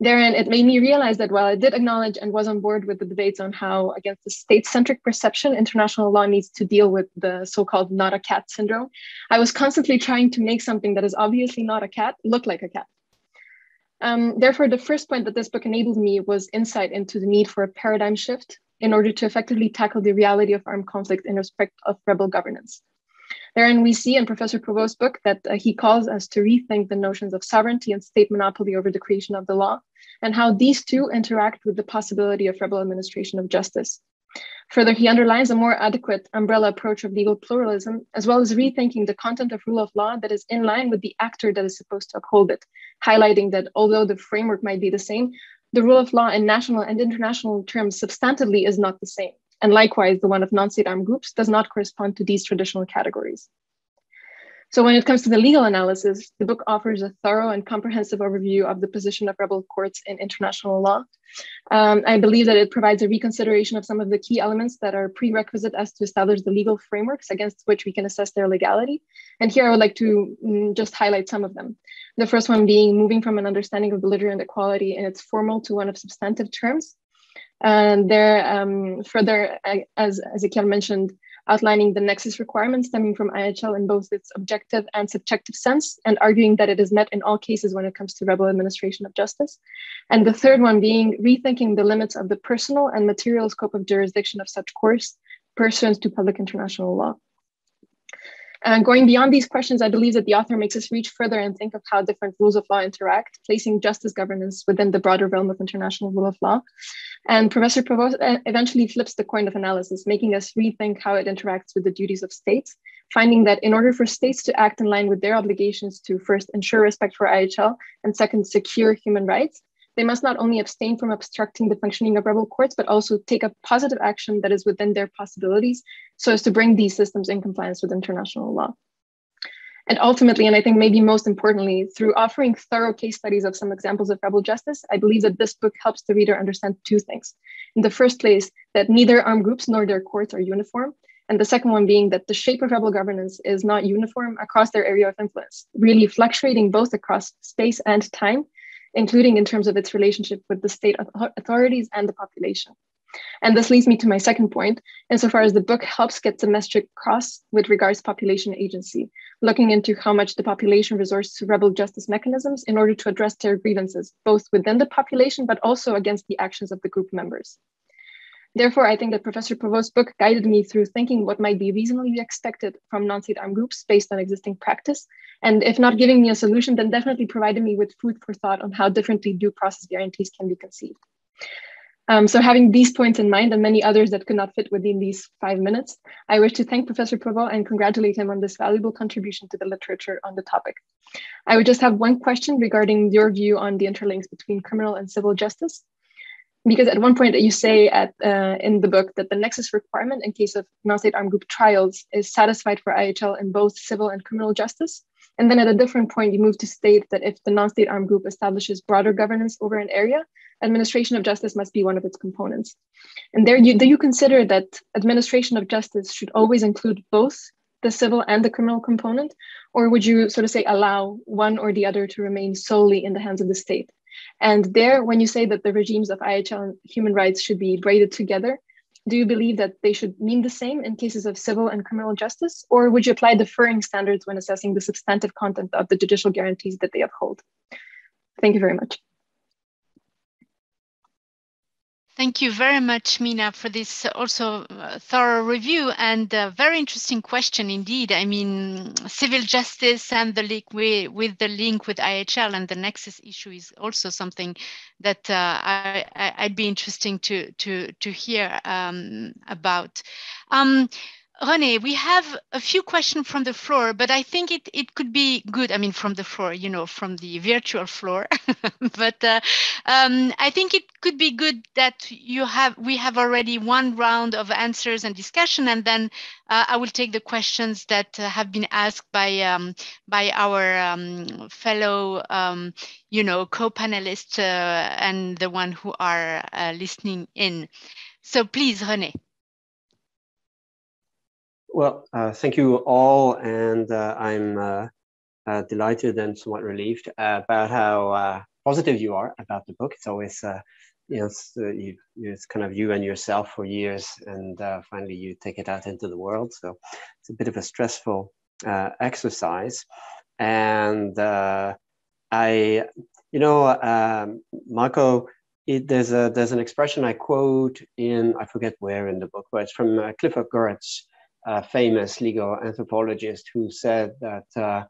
Therein, it made me realize that while I did acknowledge and was on board with the debates on how, against the state centric perception, international law needs to deal with the so called not a cat syndrome, I was constantly trying to make something that is obviously not a cat look like a cat. Um, therefore, the first point that this book enabled me was insight into the need for a paradigm shift in order to effectively tackle the reality of armed conflict in respect of rebel governance. Therein, we see in Professor Provost's book that uh, he calls us to rethink the notions of sovereignty and state monopoly over the creation of the law, and how these two interact with the possibility of rebel administration of justice. Further, he underlines a more adequate umbrella approach of legal pluralism, as well as rethinking the content of rule of law that is in line with the actor that is supposed to uphold it, highlighting that although the framework might be the same, the rule of law in national and international terms substantively is not the same. And likewise, the one of non-state armed groups does not correspond to these traditional categories. So when it comes to the legal analysis, the book offers a thorough and comprehensive overview of the position of rebel courts in international law. Um, I believe that it provides a reconsideration of some of the key elements that are prerequisite as to establish the legal frameworks against which we can assess their legality. And here I would like to mm, just highlight some of them. The first one being moving from an understanding of belligerent equality in its formal to one of substantive terms. And there, um, further, as Ezequiel mentioned, outlining the nexus requirements stemming from IHL in both its objective and subjective sense, and arguing that it is met in all cases when it comes to rebel administration of justice. And the third one being rethinking the limits of the personal and material scope of jurisdiction of such courts pursuant to public international law. And going beyond these questions, I believe that the author makes us reach further and think of how different rules of law interact, placing justice governance within the broader realm of international rule of law. And Professor Provost eventually flips the coin of analysis, making us rethink how it interacts with the duties of states, finding that in order for states to act in line with their obligations to first ensure respect for IHL and second, secure human rights, they must not only abstain from obstructing the functioning of rebel courts, but also take a positive action that is within their possibilities so as to bring these systems in compliance with international law. And ultimately, and I think maybe most importantly, through offering thorough case studies of some examples of rebel justice, I believe that this book helps the reader understand two things. In the first place, that neither armed groups nor their courts are uniform. And the second one being that the shape of rebel governance is not uniform across their area of influence, really fluctuating both across space and time, including in terms of its relationship with the state authorities and the population. And this leads me to my second point, insofar as the book helps get the message across with regards to population agency, looking into how much the population resorts to rebel justice mechanisms in order to address their grievances, both within the population, but also against the actions of the group members. Therefore, I think that Professor Provost's book guided me through thinking what might be reasonably expected from non-state armed groups based on existing practice. And if not giving me a solution, then definitely provided me with food for thought on how differently due process guarantees can be conceived. Um, so having these points in mind and many others that could not fit within these five minutes, I wish to thank Professor Provost and congratulate him on this valuable contribution to the literature on the topic. I would just have one question regarding your view on the interlinks between criminal and civil justice. Because at one point you say at, uh, in the book that the nexus requirement in case of non-state armed group trials is satisfied for IHL in both civil and criminal justice. And then at a different point, you move to state that if the non-state armed group establishes broader governance over an area, administration of justice must be one of its components. And there, you, do you consider that administration of justice should always include both the civil and the criminal component? Or would you sort of say allow one or the other to remain solely in the hands of the state? And there, when you say that the regimes of IHL and human rights should be braided together, do you believe that they should mean the same in cases of civil and criminal justice? Or would you apply deferring standards when assessing the substantive content of the judicial guarantees that they uphold? Thank you very much. Thank you very much, Mina, for this also uh, thorough review and very interesting question indeed. I mean, civil justice and the link with, with the link with IHL and the nexus issue is also something that uh, I, would be interesting to to to hear um, about. Um, René, we have a few questions from the floor, but I think it, it could be good. I mean, from the floor, you know, from the virtual floor. but uh, um, I think it could be good that you have we have already one round of answers and discussion, and then uh, I will take the questions that uh, have been asked by um, by our um, fellow, um, you know, co-panelists uh, and the one who are uh, listening in. So please, René. Well, uh, thank you all, and uh, I'm uh, uh delighted and somewhat relieved about how uh, positive you are about the book. It's always, uh, you know, it's, you, it's, kind of you and yourself for years, and finally you take it out into the world. So it's a bit of a stressful exercise, and I, you know, um, Marco. It, there's a there's an expression I quote in I forget where in the book, but it's from Clifford Geertz, a famous legal anthropologist who said that uh,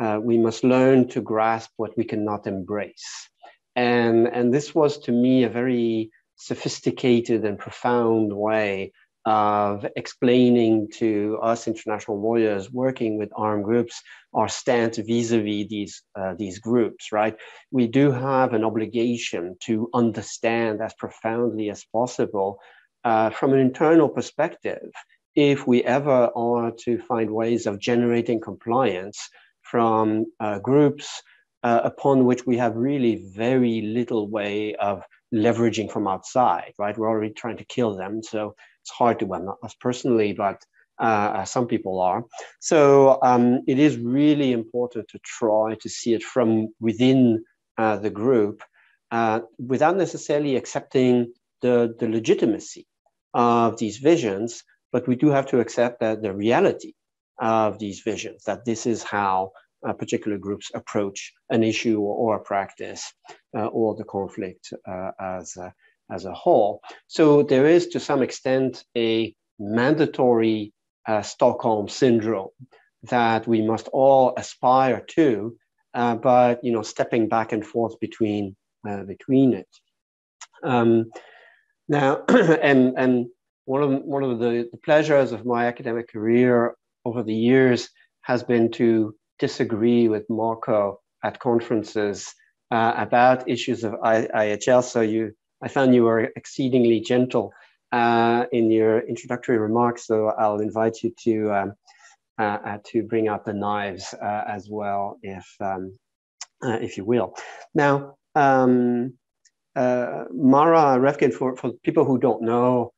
uh, we must learn to grasp what we cannot embrace. And, and this was to me a very sophisticated and profound way of explaining to us international lawyers working with armed groups our stance vis-a-vis these uh, these groups right we do have an obligation to understand as profoundly as possible uh, from an internal perspective if we ever are to find ways of generating compliance from uh, groups uh, upon which we have really very little way of leveraging from outside, right? We're already trying to kill them. So it's hard to, well, not us personally, but uh, some people are. So um, it is really important to try to see it from within uh, the group uh, without necessarily accepting the, the legitimacy of these visions, but we do have to accept that the reality of these visions, that this is how uh, particular groups approach an issue or, a practice uh, or the conflict uh, as, a, as a whole. So there is to some extent a mandatory uh, Stockholm syndrome that we must all aspire to, uh, but you know, stepping back and forth between uh, between it. Um, now, and and one of one of the, the pleasures of my academic career over the years has been to disagree with Marco at conferences uh, about issues of IHL. So you, I found you were exceedingly gentle uh, in your introductory remarks. So I'll invite you to um, uh, uh, to bring out the knives uh, as well, if um, if you will. Now, um, Mara Revkin, for, for people who don't know,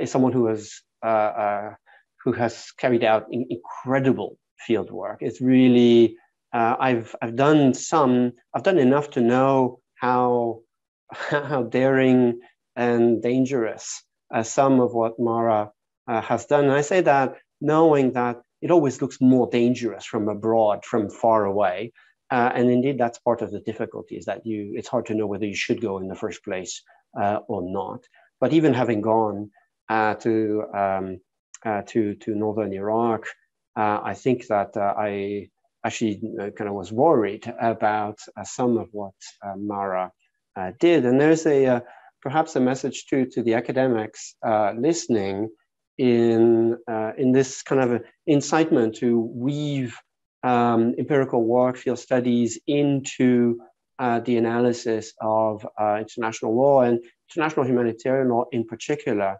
is someone who has who has carried out in incredible field work. It's really I've I've done some. I've done enough to know how how daring and dangerous uh, some of what Mara uh, has done. And I say that knowing that it always looks more dangerous from abroad, from far away. Uh, and indeed, that's part of the difficulty is that you, it's hard to know whether you should go in the first place uh, or not. But even having gone uh, to, um, uh, to, to northern Iraq, I think that I actually kind of was worried about some of what Mara did. And there's a, perhaps a message too to the academics uh, listening in uh, in this kind of incitement to weave um, empirical work, field studies into uh, the analysis of uh, international law and international humanitarian law in particular.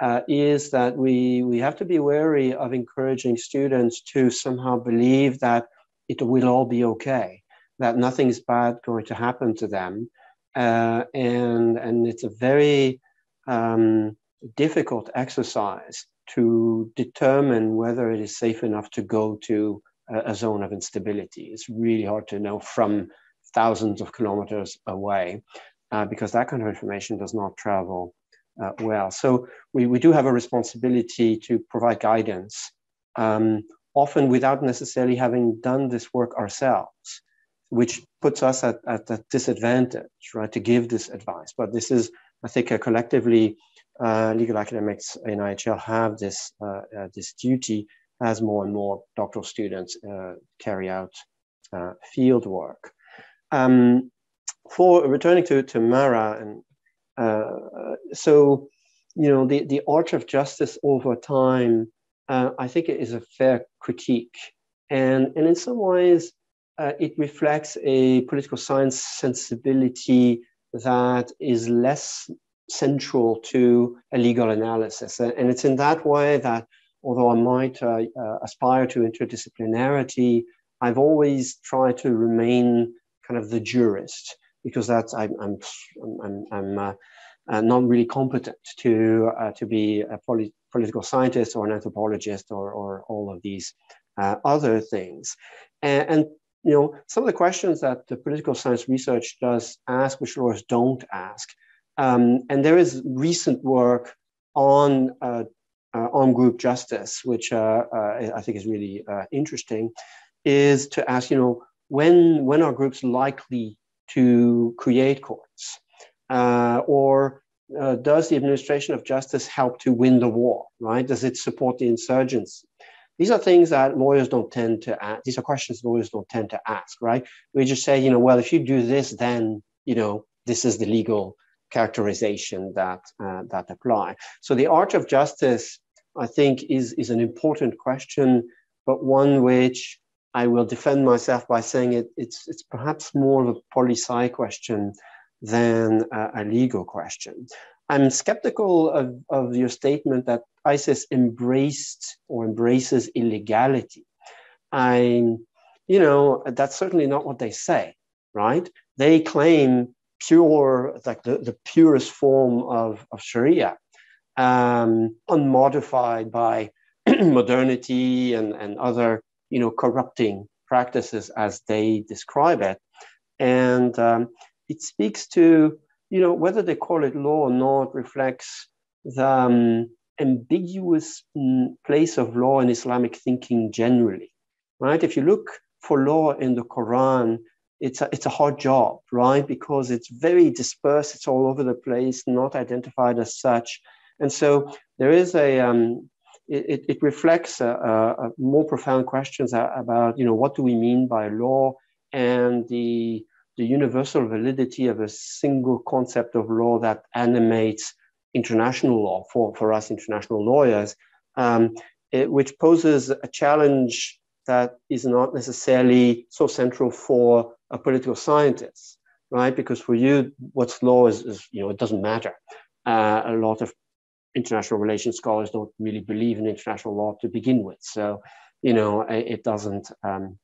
Uh, is that we we have to be wary of encouraging students to somehow believe that it will all be okay, that nothing's bad going to happen to them, uh, and and it's a very um, difficult exercise to determine whether it is safe enough to go to a, a, zone of instability. It's really hard to know from thousands of kilometers away uh, because that kind of information does not travel uh, well. So we, we do have a responsibility to provide guidance, um, often without necessarily having done this work ourselves which puts us at, at a disadvantage, right, to give this advice. But this is, I think, collectively, uh, legal academics in IHL have this, uh, uh, this duty as more and more doctoral students uh, carry out uh, field work. Um, for returning to, to Mara, and so, you know, the, the arch of justice over time, I think it is a fair critique. And, and in some ways, uh, it reflects a political science sensibility that is less central to a legal analysis. And it's in that way that, although I might uh, uh, aspire to interdisciplinarity, I've always tried to remain kind of the jurist because that's I'm I'm I'm, I'm uh, uh, not really competent to uh, to be a political scientist or an anthropologist or or all of these other things. And, and you know, some of the questions that the political science research does ask, which lawyers don't ask. Um, and there is recent work on uh, uh, on group justice, which uh, uh I think is really uh, interesting, is to ask, you know, when when are groups likely to create courts, uh, or does the administration of justice help to win the war? Right? Does it support the insurgents? These are things that lawyers don't tend to ask. These are questions lawyers don't tend to ask, right? We just say, you know, well, if you do this, then, you know, this is the legal characterization that, uh, that apply. So the arch of justice, I think, is, is an important question, but one which I will defend myself by saying it, it's, it's perhaps more of a poli sci question than a, a legal question. I'm skeptical of, of your statement that ISIS embraced or embraces illegality. I, you know, that's certainly not what they say, right? They claim pure, like the, the purest form of, of Sharia, um, unmodified by modernity and, and other, you know, corrupting practices as they describe it. And um, it speaks to you know, whether they call it law or not reflects the um, ambiguous mm, place of law in Islamic thinking generally, right? If you look for law in the Quran, it's a, it's a hard job, right? Because it's very dispersed, it's all over the place, not identified as such. And so there is a, um, it, it reflects a, a more profound questions about, you know, what do we mean by law and the the universal validity of a single concept of law that animates international law for, for us international lawyers, um, it, which poses a challenge that is not necessarily so central for a political scientist, right? Because for you, what's law is, is you know, it doesn't matter. Uh, a lot of international relations scholars don't really believe in international law to begin with. So you know, it doesn't, um,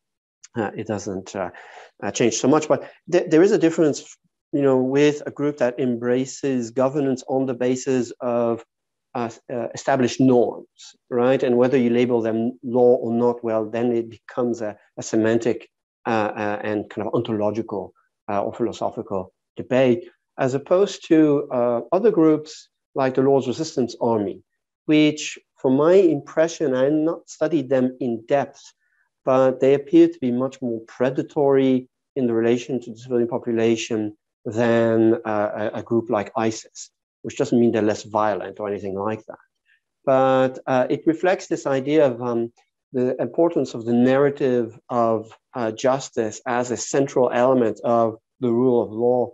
uh, it doesn't uh, uh, change so much. But th there is a difference, you know, with a group that embraces governance on the basis of uh, uh, established norms, right? And whether you label them law or not, well, then it becomes a, a semantic uh, and kind of ontological or philosophical debate, as opposed to other groups like the Lord's Resistance Army, which, from my impression, I have not studied them in depth, but they appear to be much more predatory in the relation to the civilian population than uh, a, a, group like ISIS, which doesn't mean they're less violent or anything like that. But uh, it reflects this idea of um, the importance of the narrative of uh, justice as a central element of the rule of law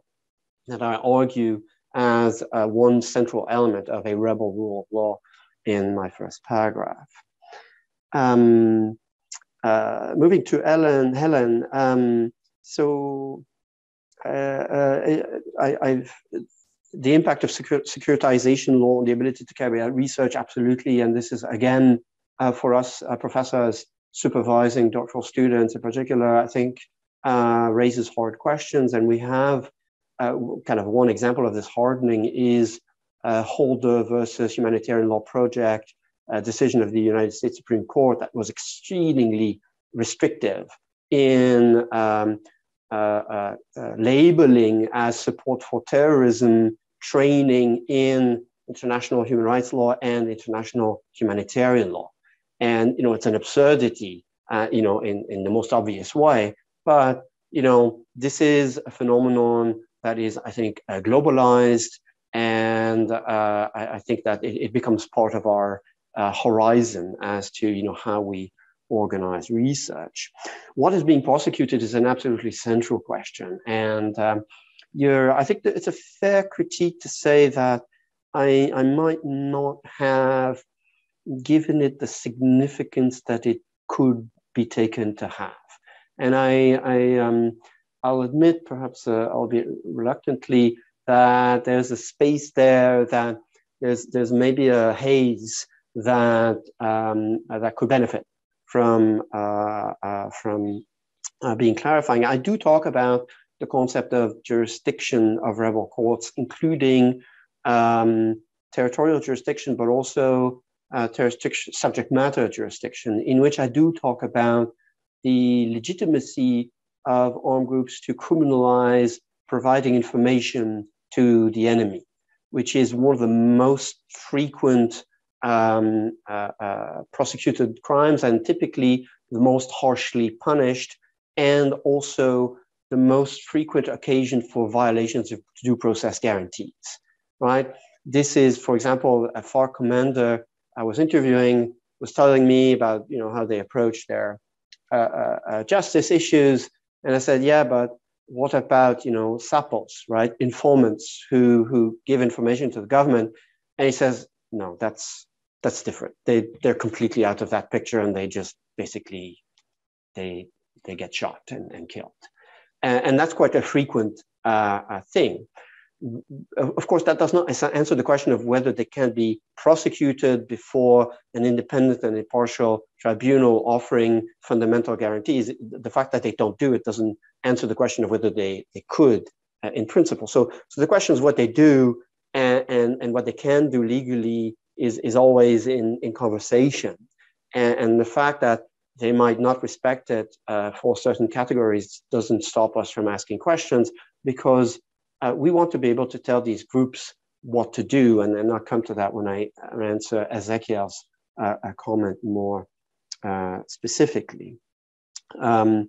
that I argue as uh, one central element of a rebel rule of law in my first paragraph. Um, uh, moving to Ellen, Helen, um, so uh, uh I, the impact of secur securitization law on the ability to carry out research, absolutely. And this is again uh, for us professors supervising doctoral students in particular, I think raises hard questions. And we have uh, kind of one example of this hardening is uh, Holder versus Humanitarian Law Project, a decision of the United States Supreme Court that was exceedingly restrictive in um, uh, uh, uh, labeling as support for terrorism training in international human rights law and international humanitarian law. And, you know, it's an absurdity, uh, you know, in, in the most obvious way. But, you know, this is a phenomenon that is, I think, uh, globalized. And uh, I, I, think that it, it, becomes part of our uh, horizon as to, you know, how we organize research. What is being prosecuted is an absolutely central question. And um, you're, I think it's a fair critique to say that I, I might not have given it the significance that it could be taken to have. And I, I, um, I'll admit, perhaps uh, albeit reluctantly, that there's a space there that there's there's maybe a haze that um, that could benefit from uh, uh, from uh, being clarifying. I do talk about the concept of jurisdiction of rebel courts, including um, territorial jurisdiction, but also uh, subject matter jurisdiction, in which I do talk about the legitimacy of armed groups to criminalize providing information to the enemy, which is one of the most frequent um, uh, uh, prosecuted crimes and typically the most harshly punished, and also the most frequent occasion for violations of due process guarantees, right? This is, for example, a FARC commander I was interviewing was telling me about, you know, how they approach their uh, uh, uh justice issues and I said, yeah, but what about, you know, SAPOs, right? Informants who, who give information to the government. And he says, no, that's, that's different. They, they're completely out of that picture and they just basically, they, they get shot and, and killed. And, and that's quite a frequent uh, uh thing of course, that does not answer the question of whether they can be prosecuted before an independent and impartial tribunal offering fundamental guarantees. The fact that they don't do it doesn't answer the question of whether they, they could uh, in principle. So, so the question is what they do and, and, and what they can do legally is, is always in, in conversation. And, and the fact that they might not respect it uh, for certain categories doesn't stop us from asking questions because uh, we want to be able to tell these groups what to do, and then I'll come to that when I answer Ezequiel's uh, comment more uh, specifically. Um,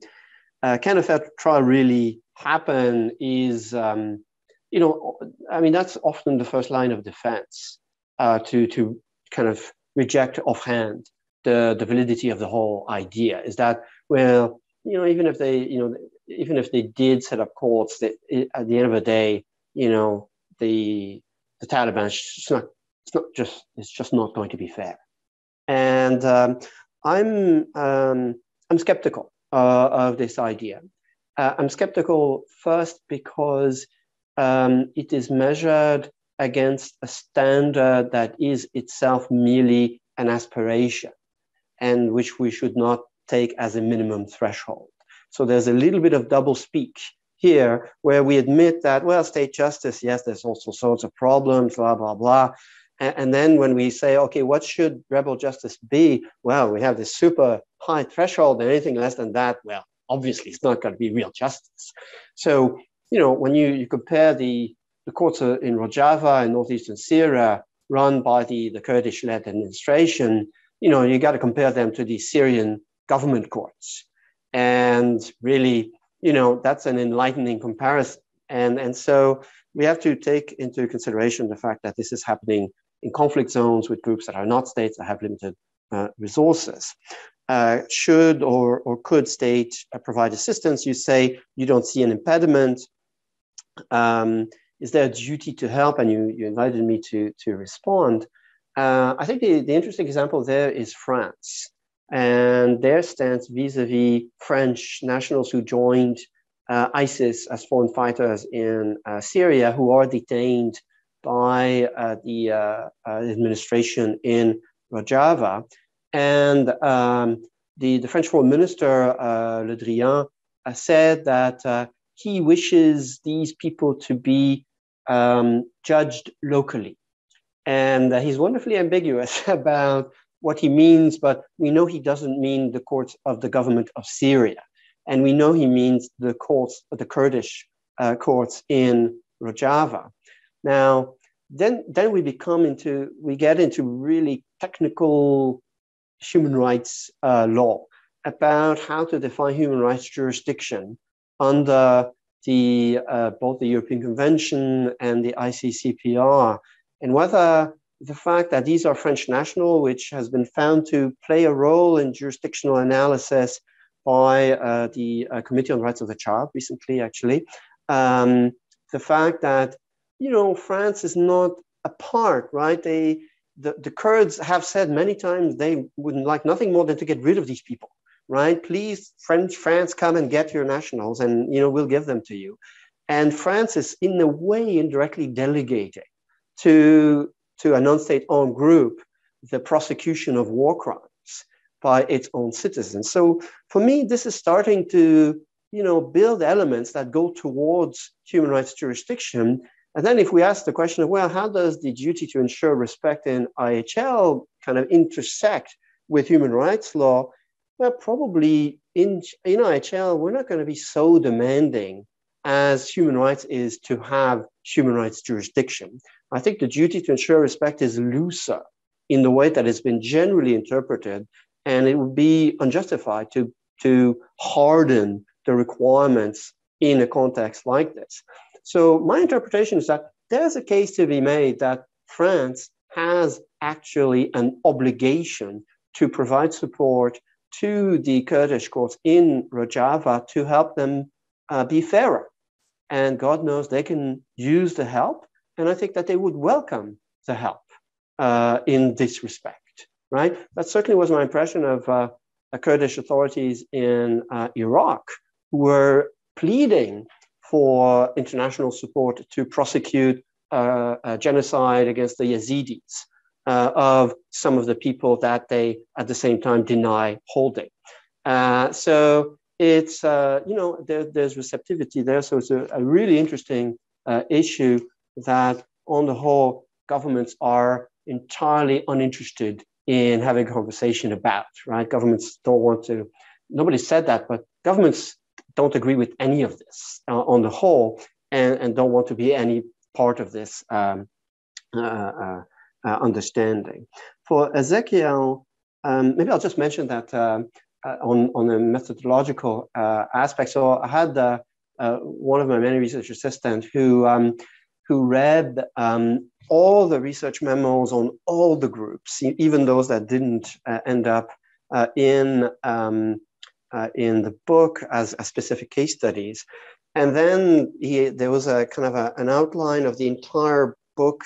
uh, can a fair trial really happen? Is um, you know, I mean, that's often the first line of defense uh, to to kind of reject offhand the the validity of the whole idea. Is that well, you know, even if they, you know, even if they did set up courts, that at the end of the day, you know, the the Taliban it's not it's not just it's just not going to be fair, and um, I'm um, I'm skeptical uh, of this idea. Uh, I'm skeptical first because um, it is measured against a standard that is itself merely an aspiration. and which we should not take as a minimum threshold. So there's a little bit of double speak here where we admit that, well, state justice, yes, there's also sorts of problems, blah, blah, blah. And, and then when we say, okay, what should rebel justice be? Well, we have this super high threshold, and anything less than that, well, obviously it's not going to be real justice. So, you know, when you, you compare the, the courts in Rojava in northeastern Syria run by the, the Kurdish-led administration, you know, you got to compare them to the Syrian government courts. And really, you know, that's an enlightening comparison. And, and so we have to take into consideration the fact that this is happening in conflict zones with groups that are not states that have limited uh, resources. Uh, should or, or could state uh, provide assistance? You say you don't see an impediment. Um, is there a duty to help? And you, you invited me to, to respond. Uh, I think the, the interesting example there is France and their stance vis-a-vis French nationals who joined uh, ISIS as foreign fighters in uh, Syria, who are detained by uh, the uh, uh, administration in Rojava. And um, the, the French foreign minister, uh, Le Drian, said that he wishes these people to be um, judged locally. And he's wonderfully ambiguous about what he means, but we know he doesn't mean the courts of the government of Syria. And we know he means the courts, the Kurdish uh, courts in Rojava. Now, then, then we become into, we get into really technical human rights uh, law about how to define human rights jurisdiction under the uh, both the European Convention and the ICCPR, and whether the fact that these are French national, which has been found to play a role in jurisdictional analysis by uh, the uh, Committee on Rights of the Child recently, actually. Um, the fact that, you know, France is not a part, right? They, the, the Kurds have said many times they would like nothing more than to get rid of these people, right? Please, French, France, come and get your nationals and, you know, we'll give them to you. And France is in a way indirectly delegating to to a non-state owned group the prosecution of war crimes by its own citizens. So for me, this is starting to you know, build elements that go towards human rights jurisdiction. And then if we ask the question of, well, how does the duty to ensure respect in IHL kind of intersect with human rights law? Well, probably in, in IHL, we're not going to be so demanding as human rights is to have human rights jurisdiction. I think the duty to ensure respect is looser in the way that it's been generally interpreted, and it would be unjustified to, to harden the requirements in a context like this. So, my interpretation is that there's a case to be made that France has actually an obligation to provide support to the Kurdish courts in Rojava to help them uh, be fairer and God knows they can use the help. And I think that they would welcome the help uh, in this respect, right? That certainly was my impression of uh, the Kurdish authorities in uh, Iraq who were pleading for international support to prosecute uh, genocide against the Yazidis uh, of some of the people that they at the same time deny holding. Uh, so it's uh, you know there, there's receptivity there. So it's a, a really interesting uh, issue that on the whole governments are entirely uninterested in having a conversation about right? Governments don't want to nobody said that but governments don't agree with any of this uh, on the whole and, and don't want to be any part of this um, uh, uh, uh, understanding. For Ezequiel um, maybe i'll just mention that um, on, on a methodological uh, aspect. So I had uh, one of my many research assistants who, um, who read um, all the research memos on all the groups, even those that didn't end up in, um, in the book as, as specific case studies. And then he, there was a kind of a, an outline of the entire book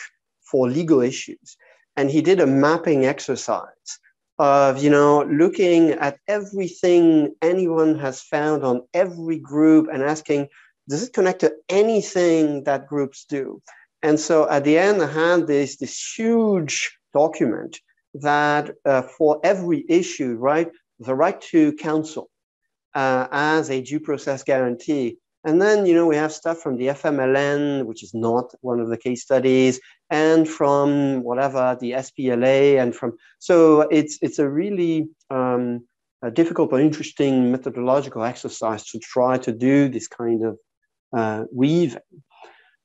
for legal issues. And he did a mapping exercise of you know looking at everything anyone has found on every group and asking does it connect to anything that groups do and so at the end i had this this huge document that uh, for every issue, right, the right to counsel uh, as a due process guarantee. And then, you know, we have stuff from the FMLN, which is not one of the case studies, and from whatever the SPLA, and from so it's it's a really um, a difficult but interesting methodological exercise to try to do this kind of uh, weaving.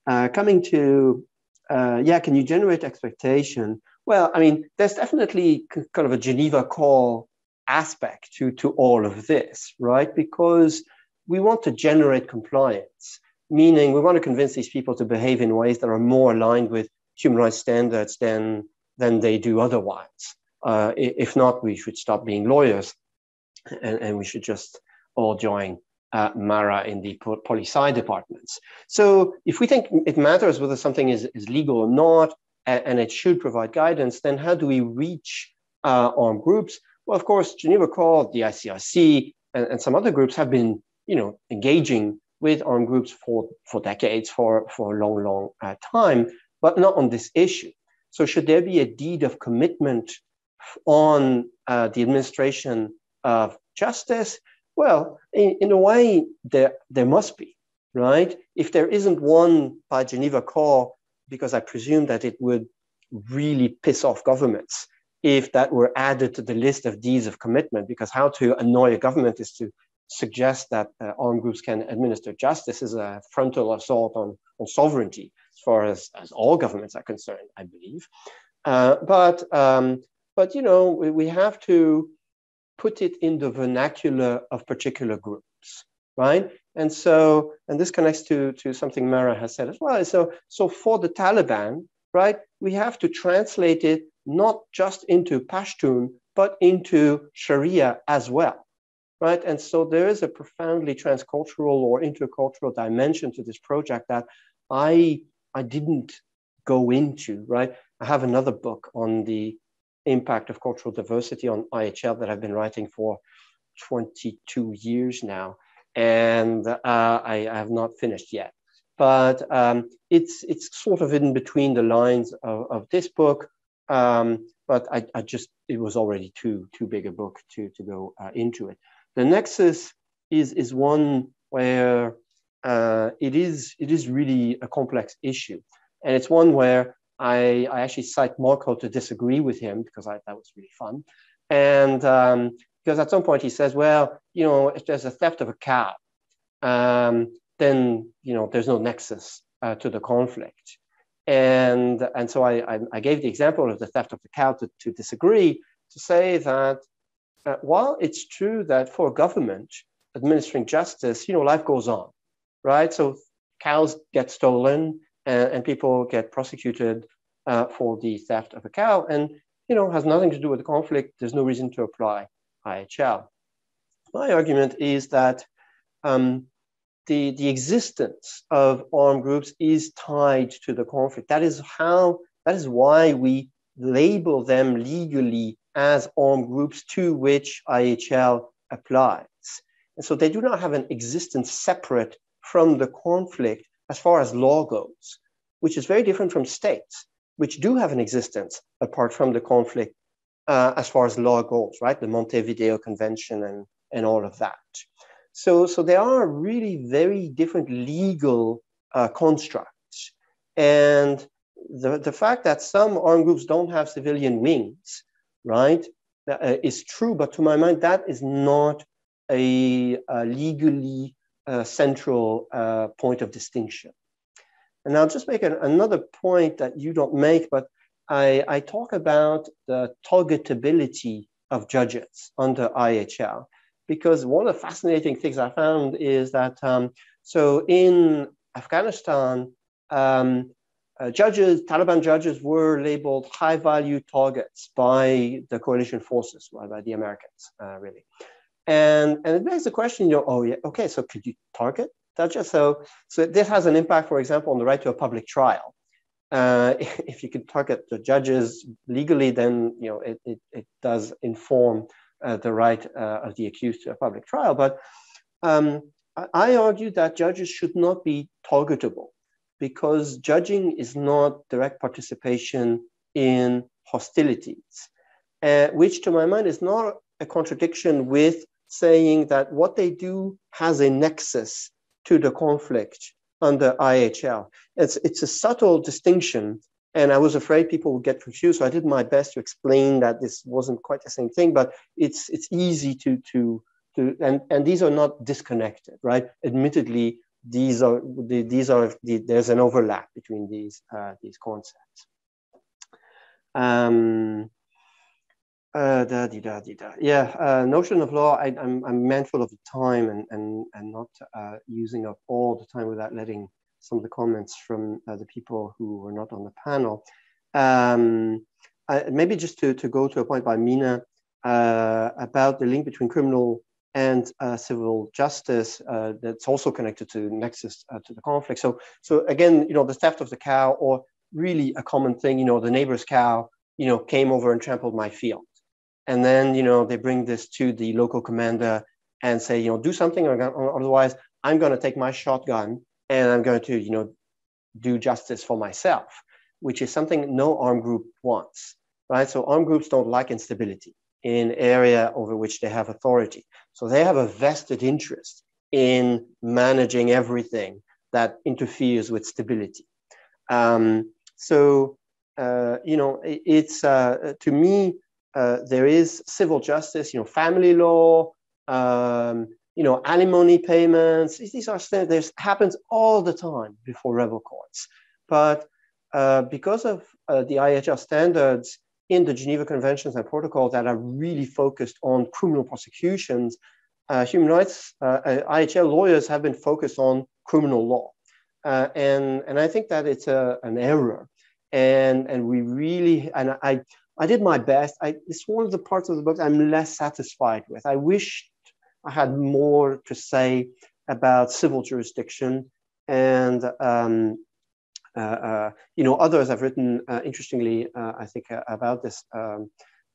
Uh, coming to uh, yeah, can you generate expectation? Well, I mean, there's definitely kind of a Geneva call aspect to, to all of this, right? Because we want to generate compliance, meaning we want to convince these people to behave in ways that are more aligned with human rights standards than, than they do otherwise. Uh, if not, we should stop being lawyers and, and we should just all join uh, MARA in the policy departments. So if we think it matters whether something is, is legal or not, and, and it should provide guidance, then how do we reach uh, armed groups? Well, of course, Geneva Call, the ICRC, and, and some other groups have been, you know, engaging with armed groups for, for decades, for, for a long, long uh, time, but not on this issue. So should there be a deed of commitment on uh, the administration of justice? Well, in, in a way, there, there must be, right? If there isn't one by Geneva Call, because I presume that it would really piss off governments if that were added to the list of deeds of commitment, because how to annoy a government is to suggest that uh, armed groups can administer justice is a frontal assault on, on sovereignty, as far as, as all governments are concerned, I believe. Uh, but, um, but, you know, we, we have to put it in the vernacular of particular groups, right? And so, and this connects to, to something Mara has said as well. So, so for the Taliban, right, we have to translate it not just into Pashtun, but into Sharia as well, right? And so there is a profoundly transcultural or intercultural dimension to this project that I, I didn't go into, right? I have another book on the impact of cultural diversity on IHL that I've been writing for 22 years now, and uh, I, I, have not finished yet. But um, it's it's sort of in between the lines of, of this book um, but I, I, just, it was already too, too big a book to, to go uh, into it. The Nexus is, is one where uh, it, is, it is really a complex issue. And it's one where I, I actually cite Marco to disagree with him because I, that was really fun. And um, because at some point he says, well, you know, if there's a theft of a cow, um, then, you know, there's no nexus uh, to the conflict. And, and so I, I, I, gave the example of the theft of the cow to, to disagree, to say that uh, while it's true that for a government administering justice, you know, life goes on, right? So cows get stolen and, and people get prosecuted uh, for the theft of a cow and, you know, has nothing to do with the conflict. There's no reason to apply IHL. My argument is that um, the, the existence of armed groups is tied to the conflict. That is how, that is why we label them legally as armed groups to which IHL applies. And so they do not have an existence separate from the conflict as far as law goes, which is very different from states, which do have an existence apart from the conflict uh, as far as law goes, right? The Montevideo Convention and, and all of that. So, so there are really very different legal uh, constructs. And the, the fact that some armed groups don't have civilian wings, right, uh, is true. But to my mind, that is not a, a legally uh, central uh, point of distinction. And I'll just make an, another point that you don't make, but I, I talk about the targetability of judges under IHL because one of the fascinating things I found is that um, so in Afghanistan, um, uh, judges, Taliban judges were labeled high value targets by the coalition forces, well, by the Americans, uh, really. And, and it begs the question, you know, oh, yeah, okay, so could you target judges? So, so this has an impact, for example, on the right to a public trial. Uh, if you can target the judges legally, then you know it, it, it does inform uh, the right uh, of the accused to a public trial. But um, I argue that judges should not be targetable because judging is not direct participation in hostilities. uh, which to my mind is not a contradiction with saying that what they do has a nexus to the conflict under IHL. It's, it's a subtle distinction, and I was afraid people would get confused. So I did my best to explain that this wasn't quite the same thing, but it's it's easy to to to and and these are not disconnected, right? Admittedly, these are the, these are the, there's an overlap between these uh, these concepts. Um, uh, da, di, da, di, da. Yeah, uh, notion of law. I, am I'm, I'm mindful of the time and and and not uh, using up all the time without letting some of the comments from the people who were not on the panel. Um, I, maybe just to, to go to a point by Mina uh, about the link between criminal and uh, civil justice that's also connected to nexus to the conflict. So so again, you know, the theft of the cow or really a common thing, you know, the neighbor's cow, you know, came over and trampled my field. And then you know they bring this to the local commander and say you know do something or otherwise i'm going to take my shotgun and i'm going to you know do justice for myself which is something no armed group wants right? So armed groups don't like instability in area over which they have authority so they have a vested interest in managing everything that interferes with stability um, so uh, you know it, it's uh, to me uh, there is civil justice, you know, family law, um, you know, alimony payments. These are things that happens all the time before rebel courts. But uh, because of uh, the IHR standards in the Geneva Conventions and protocols that are really focused on criminal prosecutions, uh, human rights uh, IHL lawyers have been focused on criminal law. and, and I think that it's a, an error. And, and we really, and I, I did my best. I, it's one of the parts of the book I'm less satisfied with. I wished I had more to say about civil jurisdiction and um, uh, uh, you know others have written uh, interestingly uh, I think uh, about this um,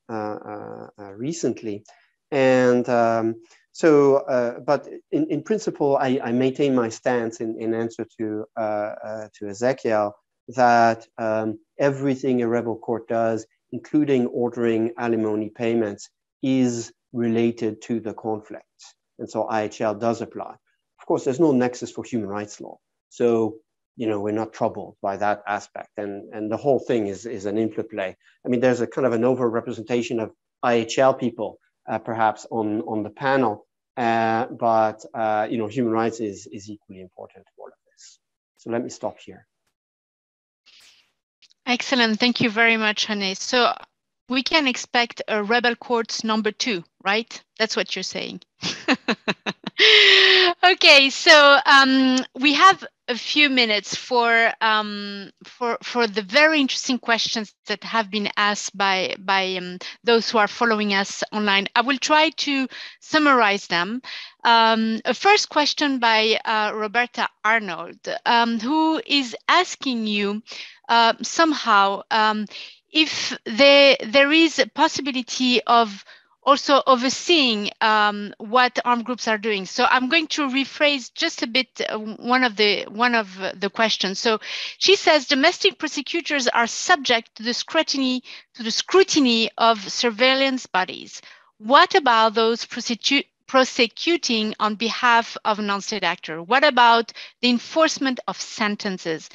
uh, recently and um, so but in, in principle I, I, maintain my stance in, in answer to to Ezequiel that um, everything a rebel court does including ordering alimony payments, is related to the conflict. And so IHL does apply. Of course, there's no nexus for human rights law. So, you know, we're not troubled by that aspect. And, and the whole thing is, is an interplay. I mean, there's a kind of an overrepresentation of IHL people, uh, perhaps on, on the panel, uh, but, uh, you know, human rights is, is equally important to all of this. So let me stop here. Excellent. Thank you very much, René. So we can expect a rebel courts number two, right? That's what you're saying. okay, so um, we have a few minutes for um, for for the very interesting questions that have been asked by by um, those who are following us online. I will try to summarize them. Um, a first question by uh, Roberta Arnold, um, who is asking you uh, somehow um, if there there is a possibility of also overseeing um, what armed groups are doing. So I'm going to rephrase just a bit uh, one of the one of the questions. So she says domestic prosecutors are subject to the scrutiny to the scrutiny of surveillance bodies. What about those prosecuting on behalf of non-state actor? What about the enforcement of sentences?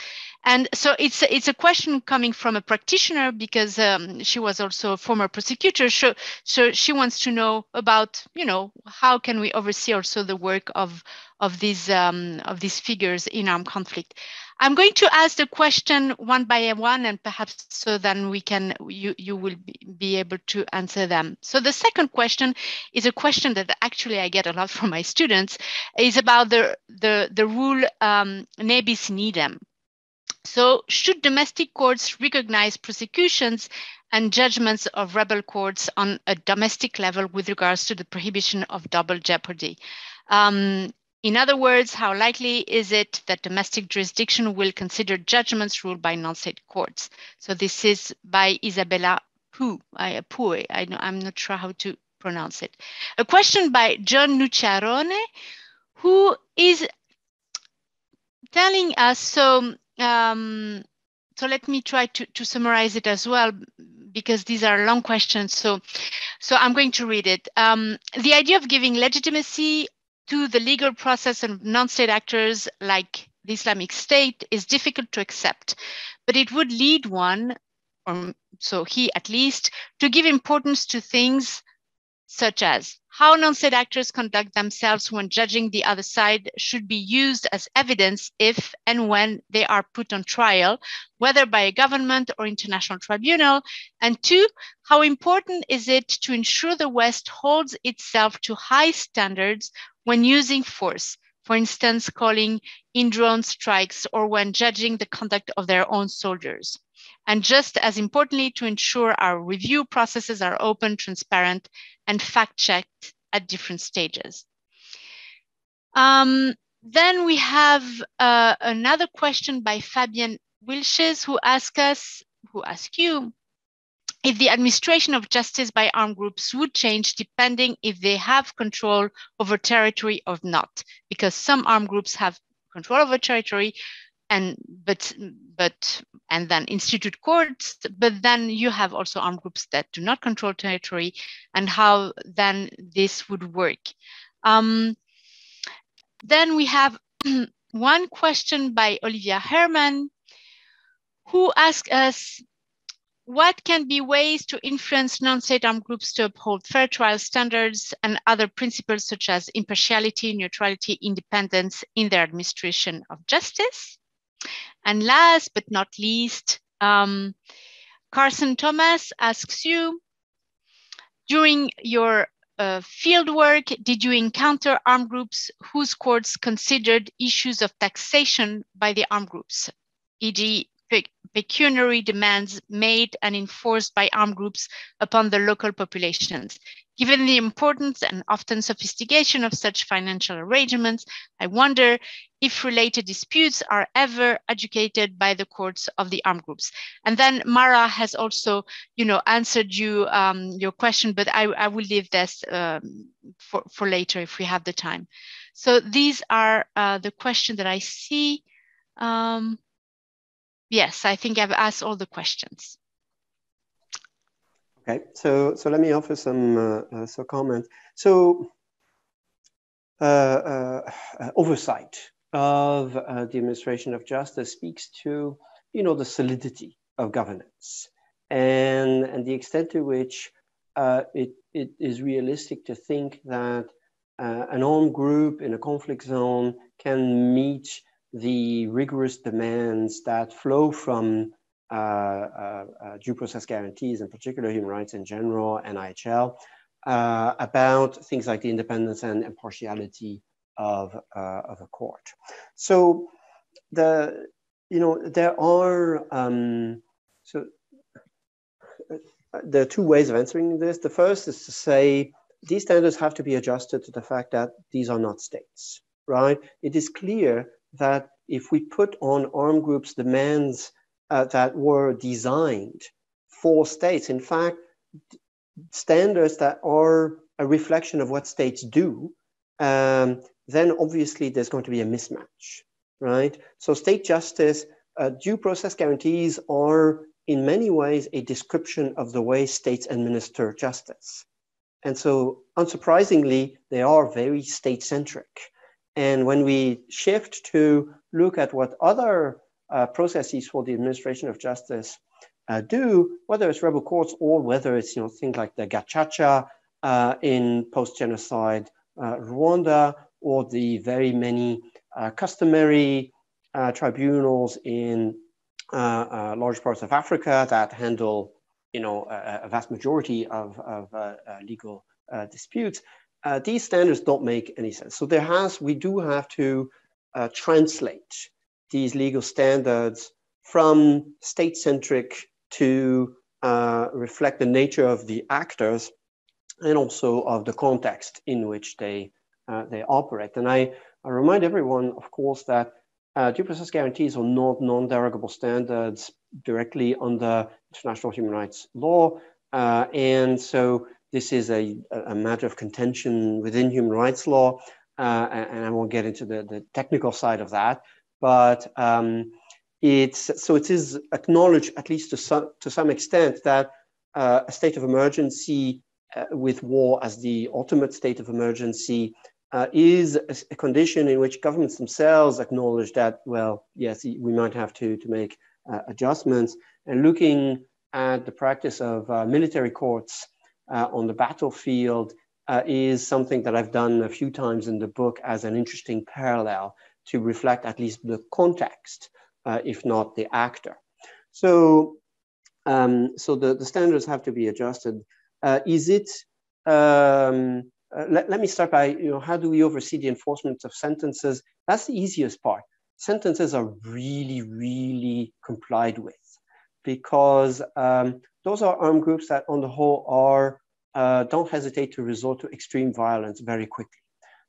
And so it's it's a question coming from a practitioner because um, she was also a former prosecutor. So, so she wants to know about you know how can we oversee also the work of of these um, of these figures in armed conflict. I'm going to ask the question one by one, and perhaps so then we can you you will be, able to answer them. So the second question is a question that actually I get a lot from my students, is about the the the rule um, ne bis in idem. So should domestic courts recognize prosecutions and judgments of rebel courts on a domestic level with regards to the prohibition of double jeopardy? Um, in other words, how likely is it that domestic jurisdiction will consider judgments ruled by non-state courts? So this is by Isabella Poo, I, Pue, I, I'm not sure how to pronounce it. A question by John Nucciarone, who is telling us, so um, so let me try to, to summarize it as well because these are long questions. So, so I'm going to read it. Um, the idea of giving legitimacy to the legal process and non-state actors like the Islamic State is difficult to accept, but it would lead one, or so he at least, to give importance to things such as how non-state actors conduct themselves when judging the other side should be used as evidence if and when they are put on trial, whether by a government or international tribunal. And two, how important is it to ensure the West holds itself to high standards when using force, for instance, calling in drone strikes or when judging the conduct of their own soldiers and just as importantly, to ensure our review processes are open, transparent, and fact-checked at different stages. Um, then we have uh, another question by Fabian Wilches who asks us, who ask you, if the administration of justice by armed groups would change depending if they have control over territory or not, because some armed groups have control over territory, and but but and then institute courts but then you have also armed groups that do not control territory and how then this would work um, then we have one question by olivia herman who asks us what can be ways to influence non-state armed groups to uphold fair trial standards and other principles such as impartiality, neutrality, independence in their administration of justice? And last but not least, um, Carson Thomas asks you, during your uh, field work, did you encounter armed groups whose courts considered issues of taxation by the armed groups, e.g. pecuniary demands made and enforced by armed groups upon the local populations? Given the importance and often sophistication of such financial arrangements, I wonder if related disputes are ever adjudicated by the courts of the armed groups. And then Mara has also, you know, answered you um, your question, but I, I will leave this um, for, for later if we have the time. So these are uh, the questions that I see. Um, yes, I think I've asked all the questions. Okay, so so let me offer some uh, uh, some comment. So uh, uh oversight of uh, the administration of justice speaks to you know the solidity of governance and and the extent to which it it is realistic to think that an armed group in a conflict zone can meet the rigorous demands that flow from uh, uh, uh, due process guarantees, in particular human rights in general, and NIHL, about things like the independence and impartiality of, of a court. So the, you know, there are, um, so there are two ways of answering this. The first is to say these standards have to be adjusted to the fact that these are not states, right? It is clear that if we put on armed groups demands uh, that were designed for states. In fact, standards that are a reflection of what states do, um, then obviously there's going to be a mismatch, right? So state justice, uh, due process guarantees are in many ways a description of the way states administer justice. And so unsurprisingly, they are very state centric. And when we shift to look at what other uh, processes for the administration of justice uh, do, whether it's rebel courts or whether it's you know things like the Gacaca uh, in post-genocide uh, Rwanda or the very many uh, customary uh, tribunals in uh, uh, large parts of Africa that handle you know a, a vast majority of, of uh, legal disputes. these standards don't make any sense. So there has we do have to translate these legal standards from state centric to uh, reflect the nature of the actors and also of the context in which they, uh, they operate. And I, I remind everyone, of course, that uh, due process guarantees are not non derogable standards directly under international human rights law. Uh, and so this is a, a matter of contention within human rights law. Uh, and I won't get into the, the technical side of that but um, it's so it is acknowledged at least to some to some extent that uh, a state of emergency uh, with war as the ultimate state of emergency uh, is a, condition in which governments themselves acknowledge that, well, yes, we might have to, to make uh, adjustments. And looking at the practice of uh, military courts uh, on the battlefield is something that I've done a few times in the book as an interesting parallel to reflect at least the context, if not the actor. So, um, so the, the standards have to be adjusted. Uh, is it, um, uh, let, let me start by, you know, how do we oversee the enforcement of sentences? That's the easiest part. Sentences are really, really complied with because um, those are armed groups that on the whole are, uh, don't hesitate to resort to extreme violence very quickly.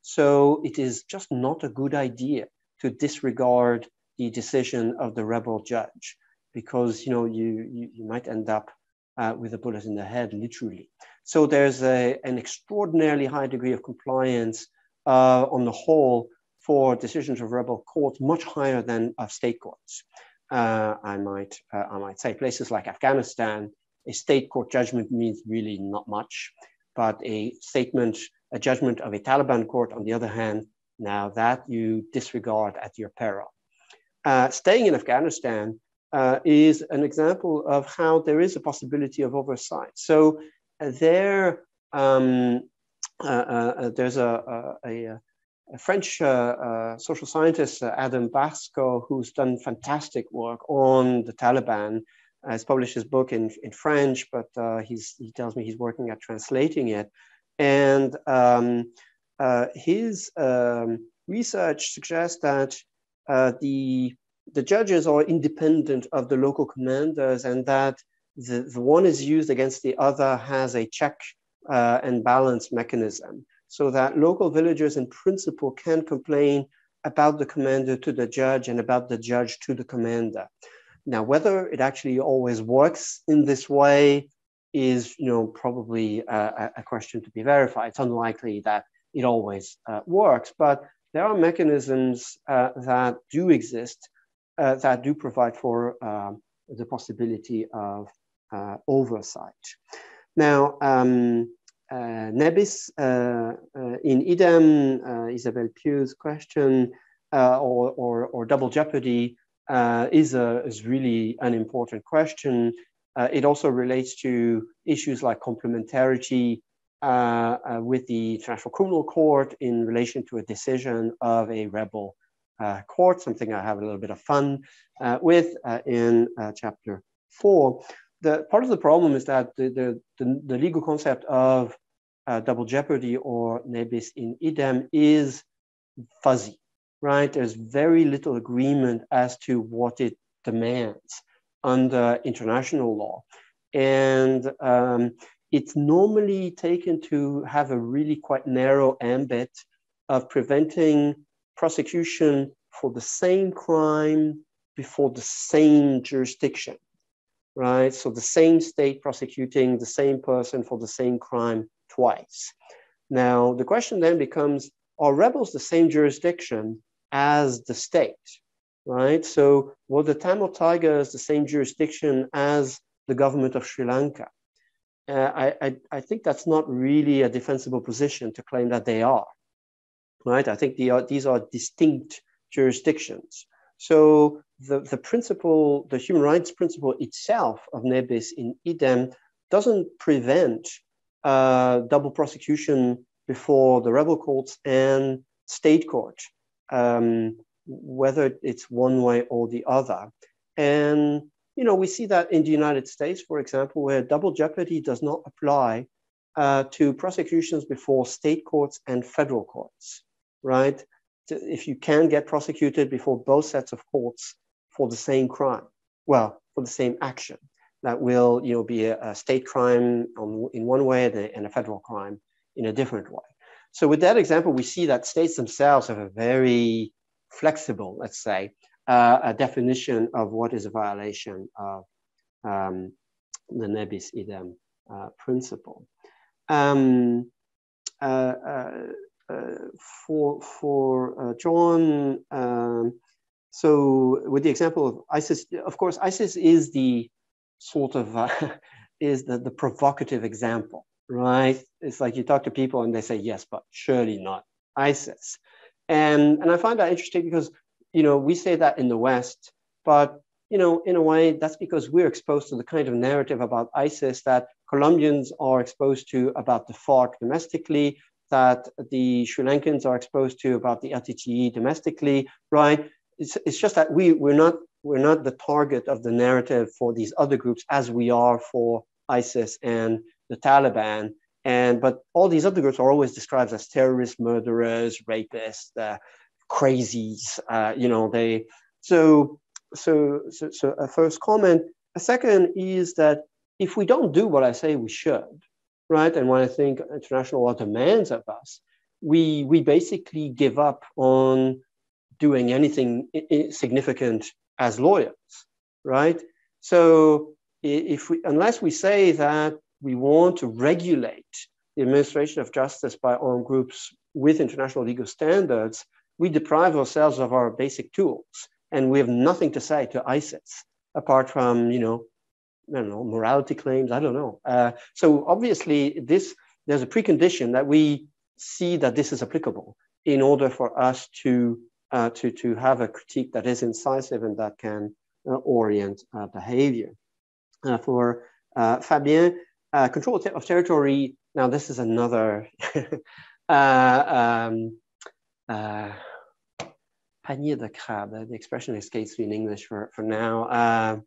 So it is just not a good idea to disregard the decision of the rebel judge because you know you, you, you might end up uh, with a bullet in the head, literally. So there's a, an extraordinarily high degree of compliance uh, on the whole for decisions of rebel courts, much higher than of state courts. Uh, I might uh, I might say places like Afghanistan, a state court judgment means really not much, but a statement, a judgment of a Taliban court, on the other hand, now that you disregard at your peril. Uh, staying in Afghanistan, uh, is an example of how there is a possibility of oversight. So uh, there, um, uh, uh, uh there's a, a, a French uh, social scientist, Adam Baczko, who's done fantastic work on the Taliban. Has published his book in, in French, but he's, he tells me he's working at translating it. And um, his um, research suggests that the the judges are independent of the local commanders and that the, the one is used against the other has a check uh, and balance mechanism so that local villagers in principle can complain about the commander to the judge and about the judge to the commander. Now, whether it actually always works in this way is, you know, probably a, a question to be verified. It's unlikely that it always uh, works, but there are mechanisms uh, that do exist uh, that do provide for um, the possibility of uh, oversight. Now, um, uh, Ne bis uh, uh, in idem, uh, Isabelle Pugh's question, or, or, or, double jeopardy is, a, is really an important question. it also relates to issues like complementarity with the International Criminal Court in relation to a decision of a rebel uh, court, something I have a little bit of fun uh, with uh, in uh, chapter four. The part of the problem is that the, the, the, the legal concept of uh, double jeopardy or ne bis in idem is fuzzy, right? There's very little agreement as to what it demands under international law. And um, it's normally taken to have a really quite narrow ambit of preventing prosecution for the same crime before the same jurisdiction, right? So the same state prosecuting the same person for the same crime twice. Now, the question then becomes are rebels the same jurisdiction as the state, right? So, were the Tamil Tigers the same jurisdiction as the government of Sri Lanka? Uh, I, I, I think that's not really a defensible position to claim that they are right? I think the, these are distinct jurisdictions. So the, the principle, the human rights principle itself of ne bis in idem doesn't prevent uh, double prosecution before the rebel courts and state court, um, whether it's one way or the other. And you know, we see that in the United States, for example, where double jeopardy does not apply uh, to prosecutions before state courts and federal courts right? If you can get prosecuted before both sets of courts for the same crime, well, for the same action, that will you know be a, a state crime on, in one way and a, federal crime in a different way. So with that example, we see that states themselves have a very flexible, let's say, uh, a definition of what is a violation of um, the ne bis idem uh, principle. Um, uh, uh uh, for for uh, John. Um, so with the example of ISIS, of course, ISIS is the sort of uh, is the, the provocative example, right? It's like you talk to people and they say, yes, but surely not ISIS. And, and I find that interesting because, you know, we say that in the West, but, you know, in a way, that's because we're exposed to the kind of narrative about ISIS that Colombians are exposed to about the FARC domestically, that the Sri Lankans are exposed to about the LTTE domestically, right? It's, it's just that we, we're, not, we're not the target of the narrative for these other groups as we are for ISIS and the Taliban. And but all these other groups are always described as terrorists, murderers, rapists, uh, crazies. Uh, you know, they so so so so a first comment. A second is that if we don't do what I say we should, right, and what I think international law demands of us, we we basically give up on doing anything significant as lawyers, right? So if we unless we say that we want to regulate the administration of justice by armed groups with international legal standards, we deprive ourselves of our basic tools. And we have nothing to say to ISIS apart from, you know, I don't know, morality claims, I don't know. Uh, so obviously this, there's a precondition that we see that this is applicable in order for us to, uh, to, to have a critique that is incisive and that can uh, orient uh, behavior. Uh, for uh, Fabien, uh, control of territory, now this is another uh, um, uh, panier de crabe. The expression escapes me in English for, for now. Uh,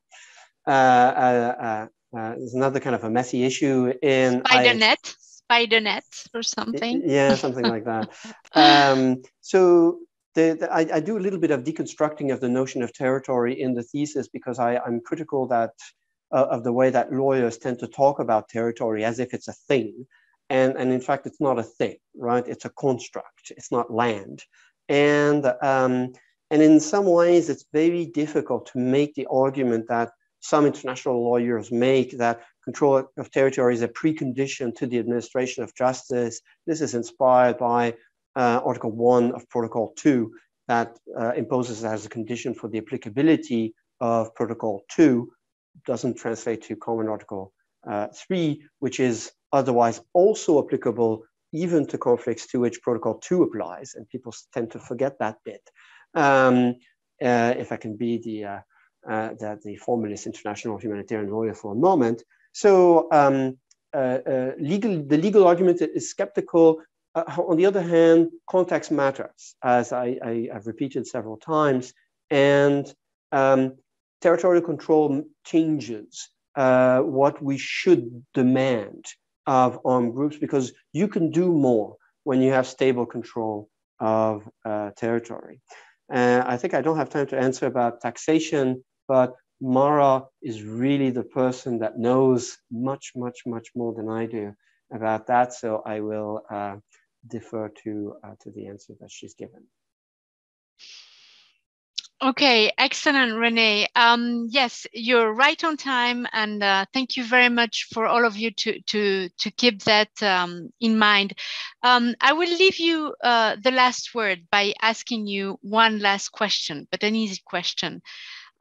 uh, uh, uh there's another kind of a messy issue in spider net, spider net or something. Yeah, something like that. Um, so the, I, I, do a little bit of deconstructing of the notion of territory in the thesis because I, I'm critical that uh, of the way that lawyers tend to talk about territory as if it's a thing. And, and in fact, it's not a thing, right? It's a construct, it's not land. And, um, and in some ways, it's very difficult to make the argument that some international lawyers make that control of territory is a precondition to the administration of justice. This is inspired by uh, Article 1 of Protocol 2 that uh, imposes as a condition for the applicability of Protocol 2 doesn't translate to Common Article uh, 3, which is otherwise also applicable even to conflicts to which Protocol 2 applies. And people tend to forget that bit. Um, uh, if I can be the, uh, uh the, the, formalist international humanitarian lawyer for a moment. So um, uh, legal, the legal argument is skeptical. On the other hand, context matters, as I, I, have repeated several times. And um, territorial control changes uh, what we should demand of armed groups because you can do more when you have stable control of uh, territory. Uh, I think I don't have time to answer about taxation, but Mara is really the person that knows much, much, much more than I do about that. So I will uh, defer to, uh, to the answer that she's given. Okay, excellent, René. Um, yes, you're right on time, and uh, thank you very much for all of you to to to keep that um, in mind. Um, I will leave you uh, the last word by asking you one last question, but an easy question.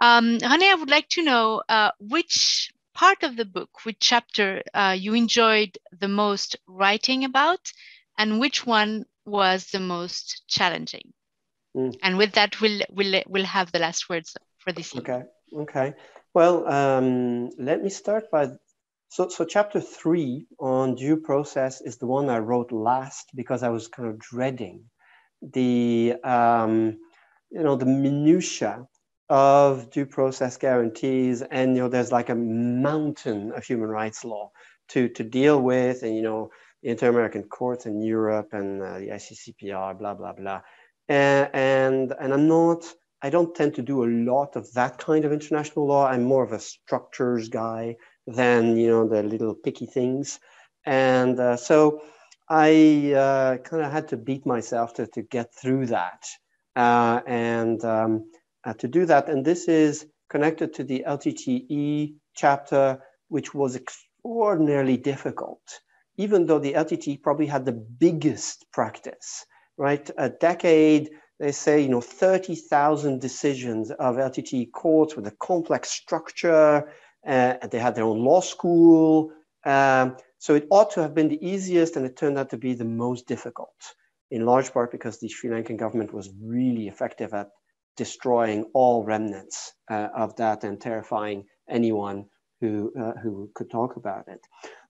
Um, René, I would like to know uh, which part of the book, which chapter uh, you enjoyed the most writing about, and which one was the most challenging. Mm. And with that, we'll, we'll, we'll have the last words for this. Okay. Okay. Well, um, let me start by so, so chapter three on due process is the one I wrote last because I was kind of dreading the, um, you know, the minutia of due process guarantees. And, you know, there's like a mountain of human rights law to, to deal with and, you know, inter-American courts in Europe and uh, the ICCPR, blah, blah, blah and and I'm not. I don't tend to do a lot of that kind of international law. I'm more of a structures guy than you know the little picky things, and uh, so I uh, kind of had to beat myself to to get through that, uh, and um, uh, to do that. And this is connected to the LTTE chapter, which was extraordinarily difficult, even though the LTT probably had the biggest practice right? A decade, they say, you know, 30,000 decisions of LTT courts with a complex structure uh, and they had their own law school. Um, so it ought to have been the easiest, and it turned out to be the most difficult, in large part because the Sri Lankan government was really effective at destroying all remnants uh, of that and terrifying anyone who, uh, who could talk about it.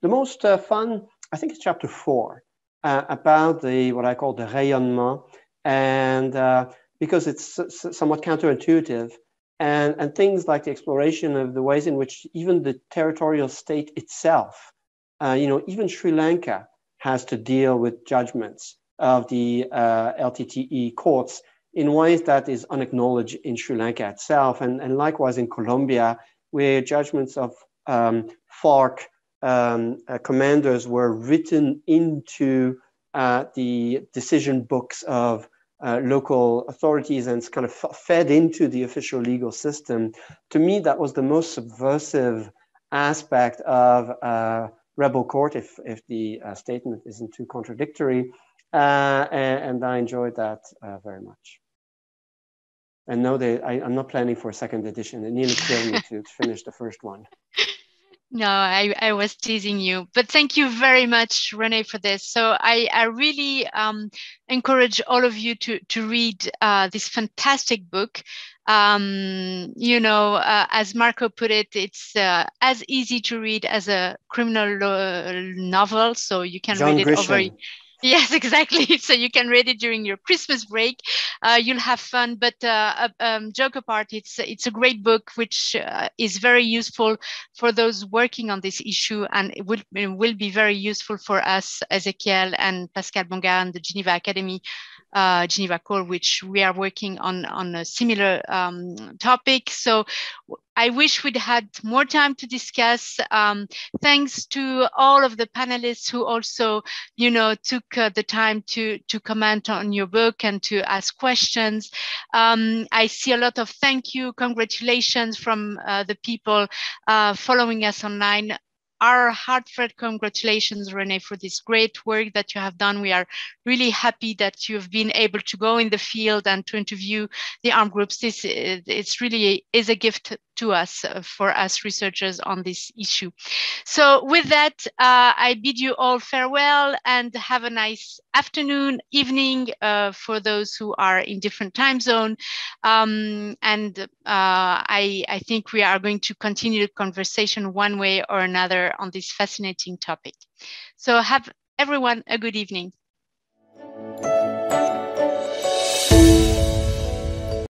The most uh, fun, I think it's chapter four, uh, about the what I call the rayonnement, and uh, because it's somewhat counterintuitive, and, and things like the exploration of the ways in which even the territorial state itself, uh, you know, even Sri Lanka has to deal with judgments of the uh, LTTE courts in ways that is unacknowledged in Sri Lanka itself, and, and likewise in Colombia, where judgments of um, FARC um, uh, commanders were written into uh, the decision books of uh, local authorities and kind of fed into the official legal system. To me, that was the most subversive aspect of uh, rebel court, if, if the uh, statement isn't too contradictory. Uh, and, and, I enjoyed that uh, very much. And no, they, I, am not planning for a second edition. It nearly killed me to, to finish the first one. No, I, I was teasing you, but thank you very much, René, for this. So I, I really um, encourage all of you to, to read uh, this fantastic book. Um, you know, uh, as Marco put it, it's uh, as easy to read as a criminal novel. So you can John read it Grisham. over Yes, exactly. So you can read it during your Christmas break. Uh, you'll have fun. But uh, um, joke apart, it's it's a great book which uh, is very useful for those working on this issue, and it will it will be very useful for us, Ezequiel and Pascal Bongard and the Geneva Academy uh, Geneva Call, which we are working on on a similar um, topic. So I wish we'd had more time to discuss. Um, thanks to all of the panelists who also, you know, took uh, the time to to comment on your book and to ask questions. Um, I see a lot of thank you, congratulations from uh, the people uh, following us online our heartfelt congratulations, René, for this great work that you have done. We are really happy that you have been able to go in the field and to interview the armed groups. This it's really is a gift to us uh, for us researchers on this issue. So with that, uh, I bid you all farewell and have a nice afternoon, evening uh, for those who are in different time zone. Um, and I, I think we are going to continue the conversation one way or another on this fascinating topic. So have everyone a good evening.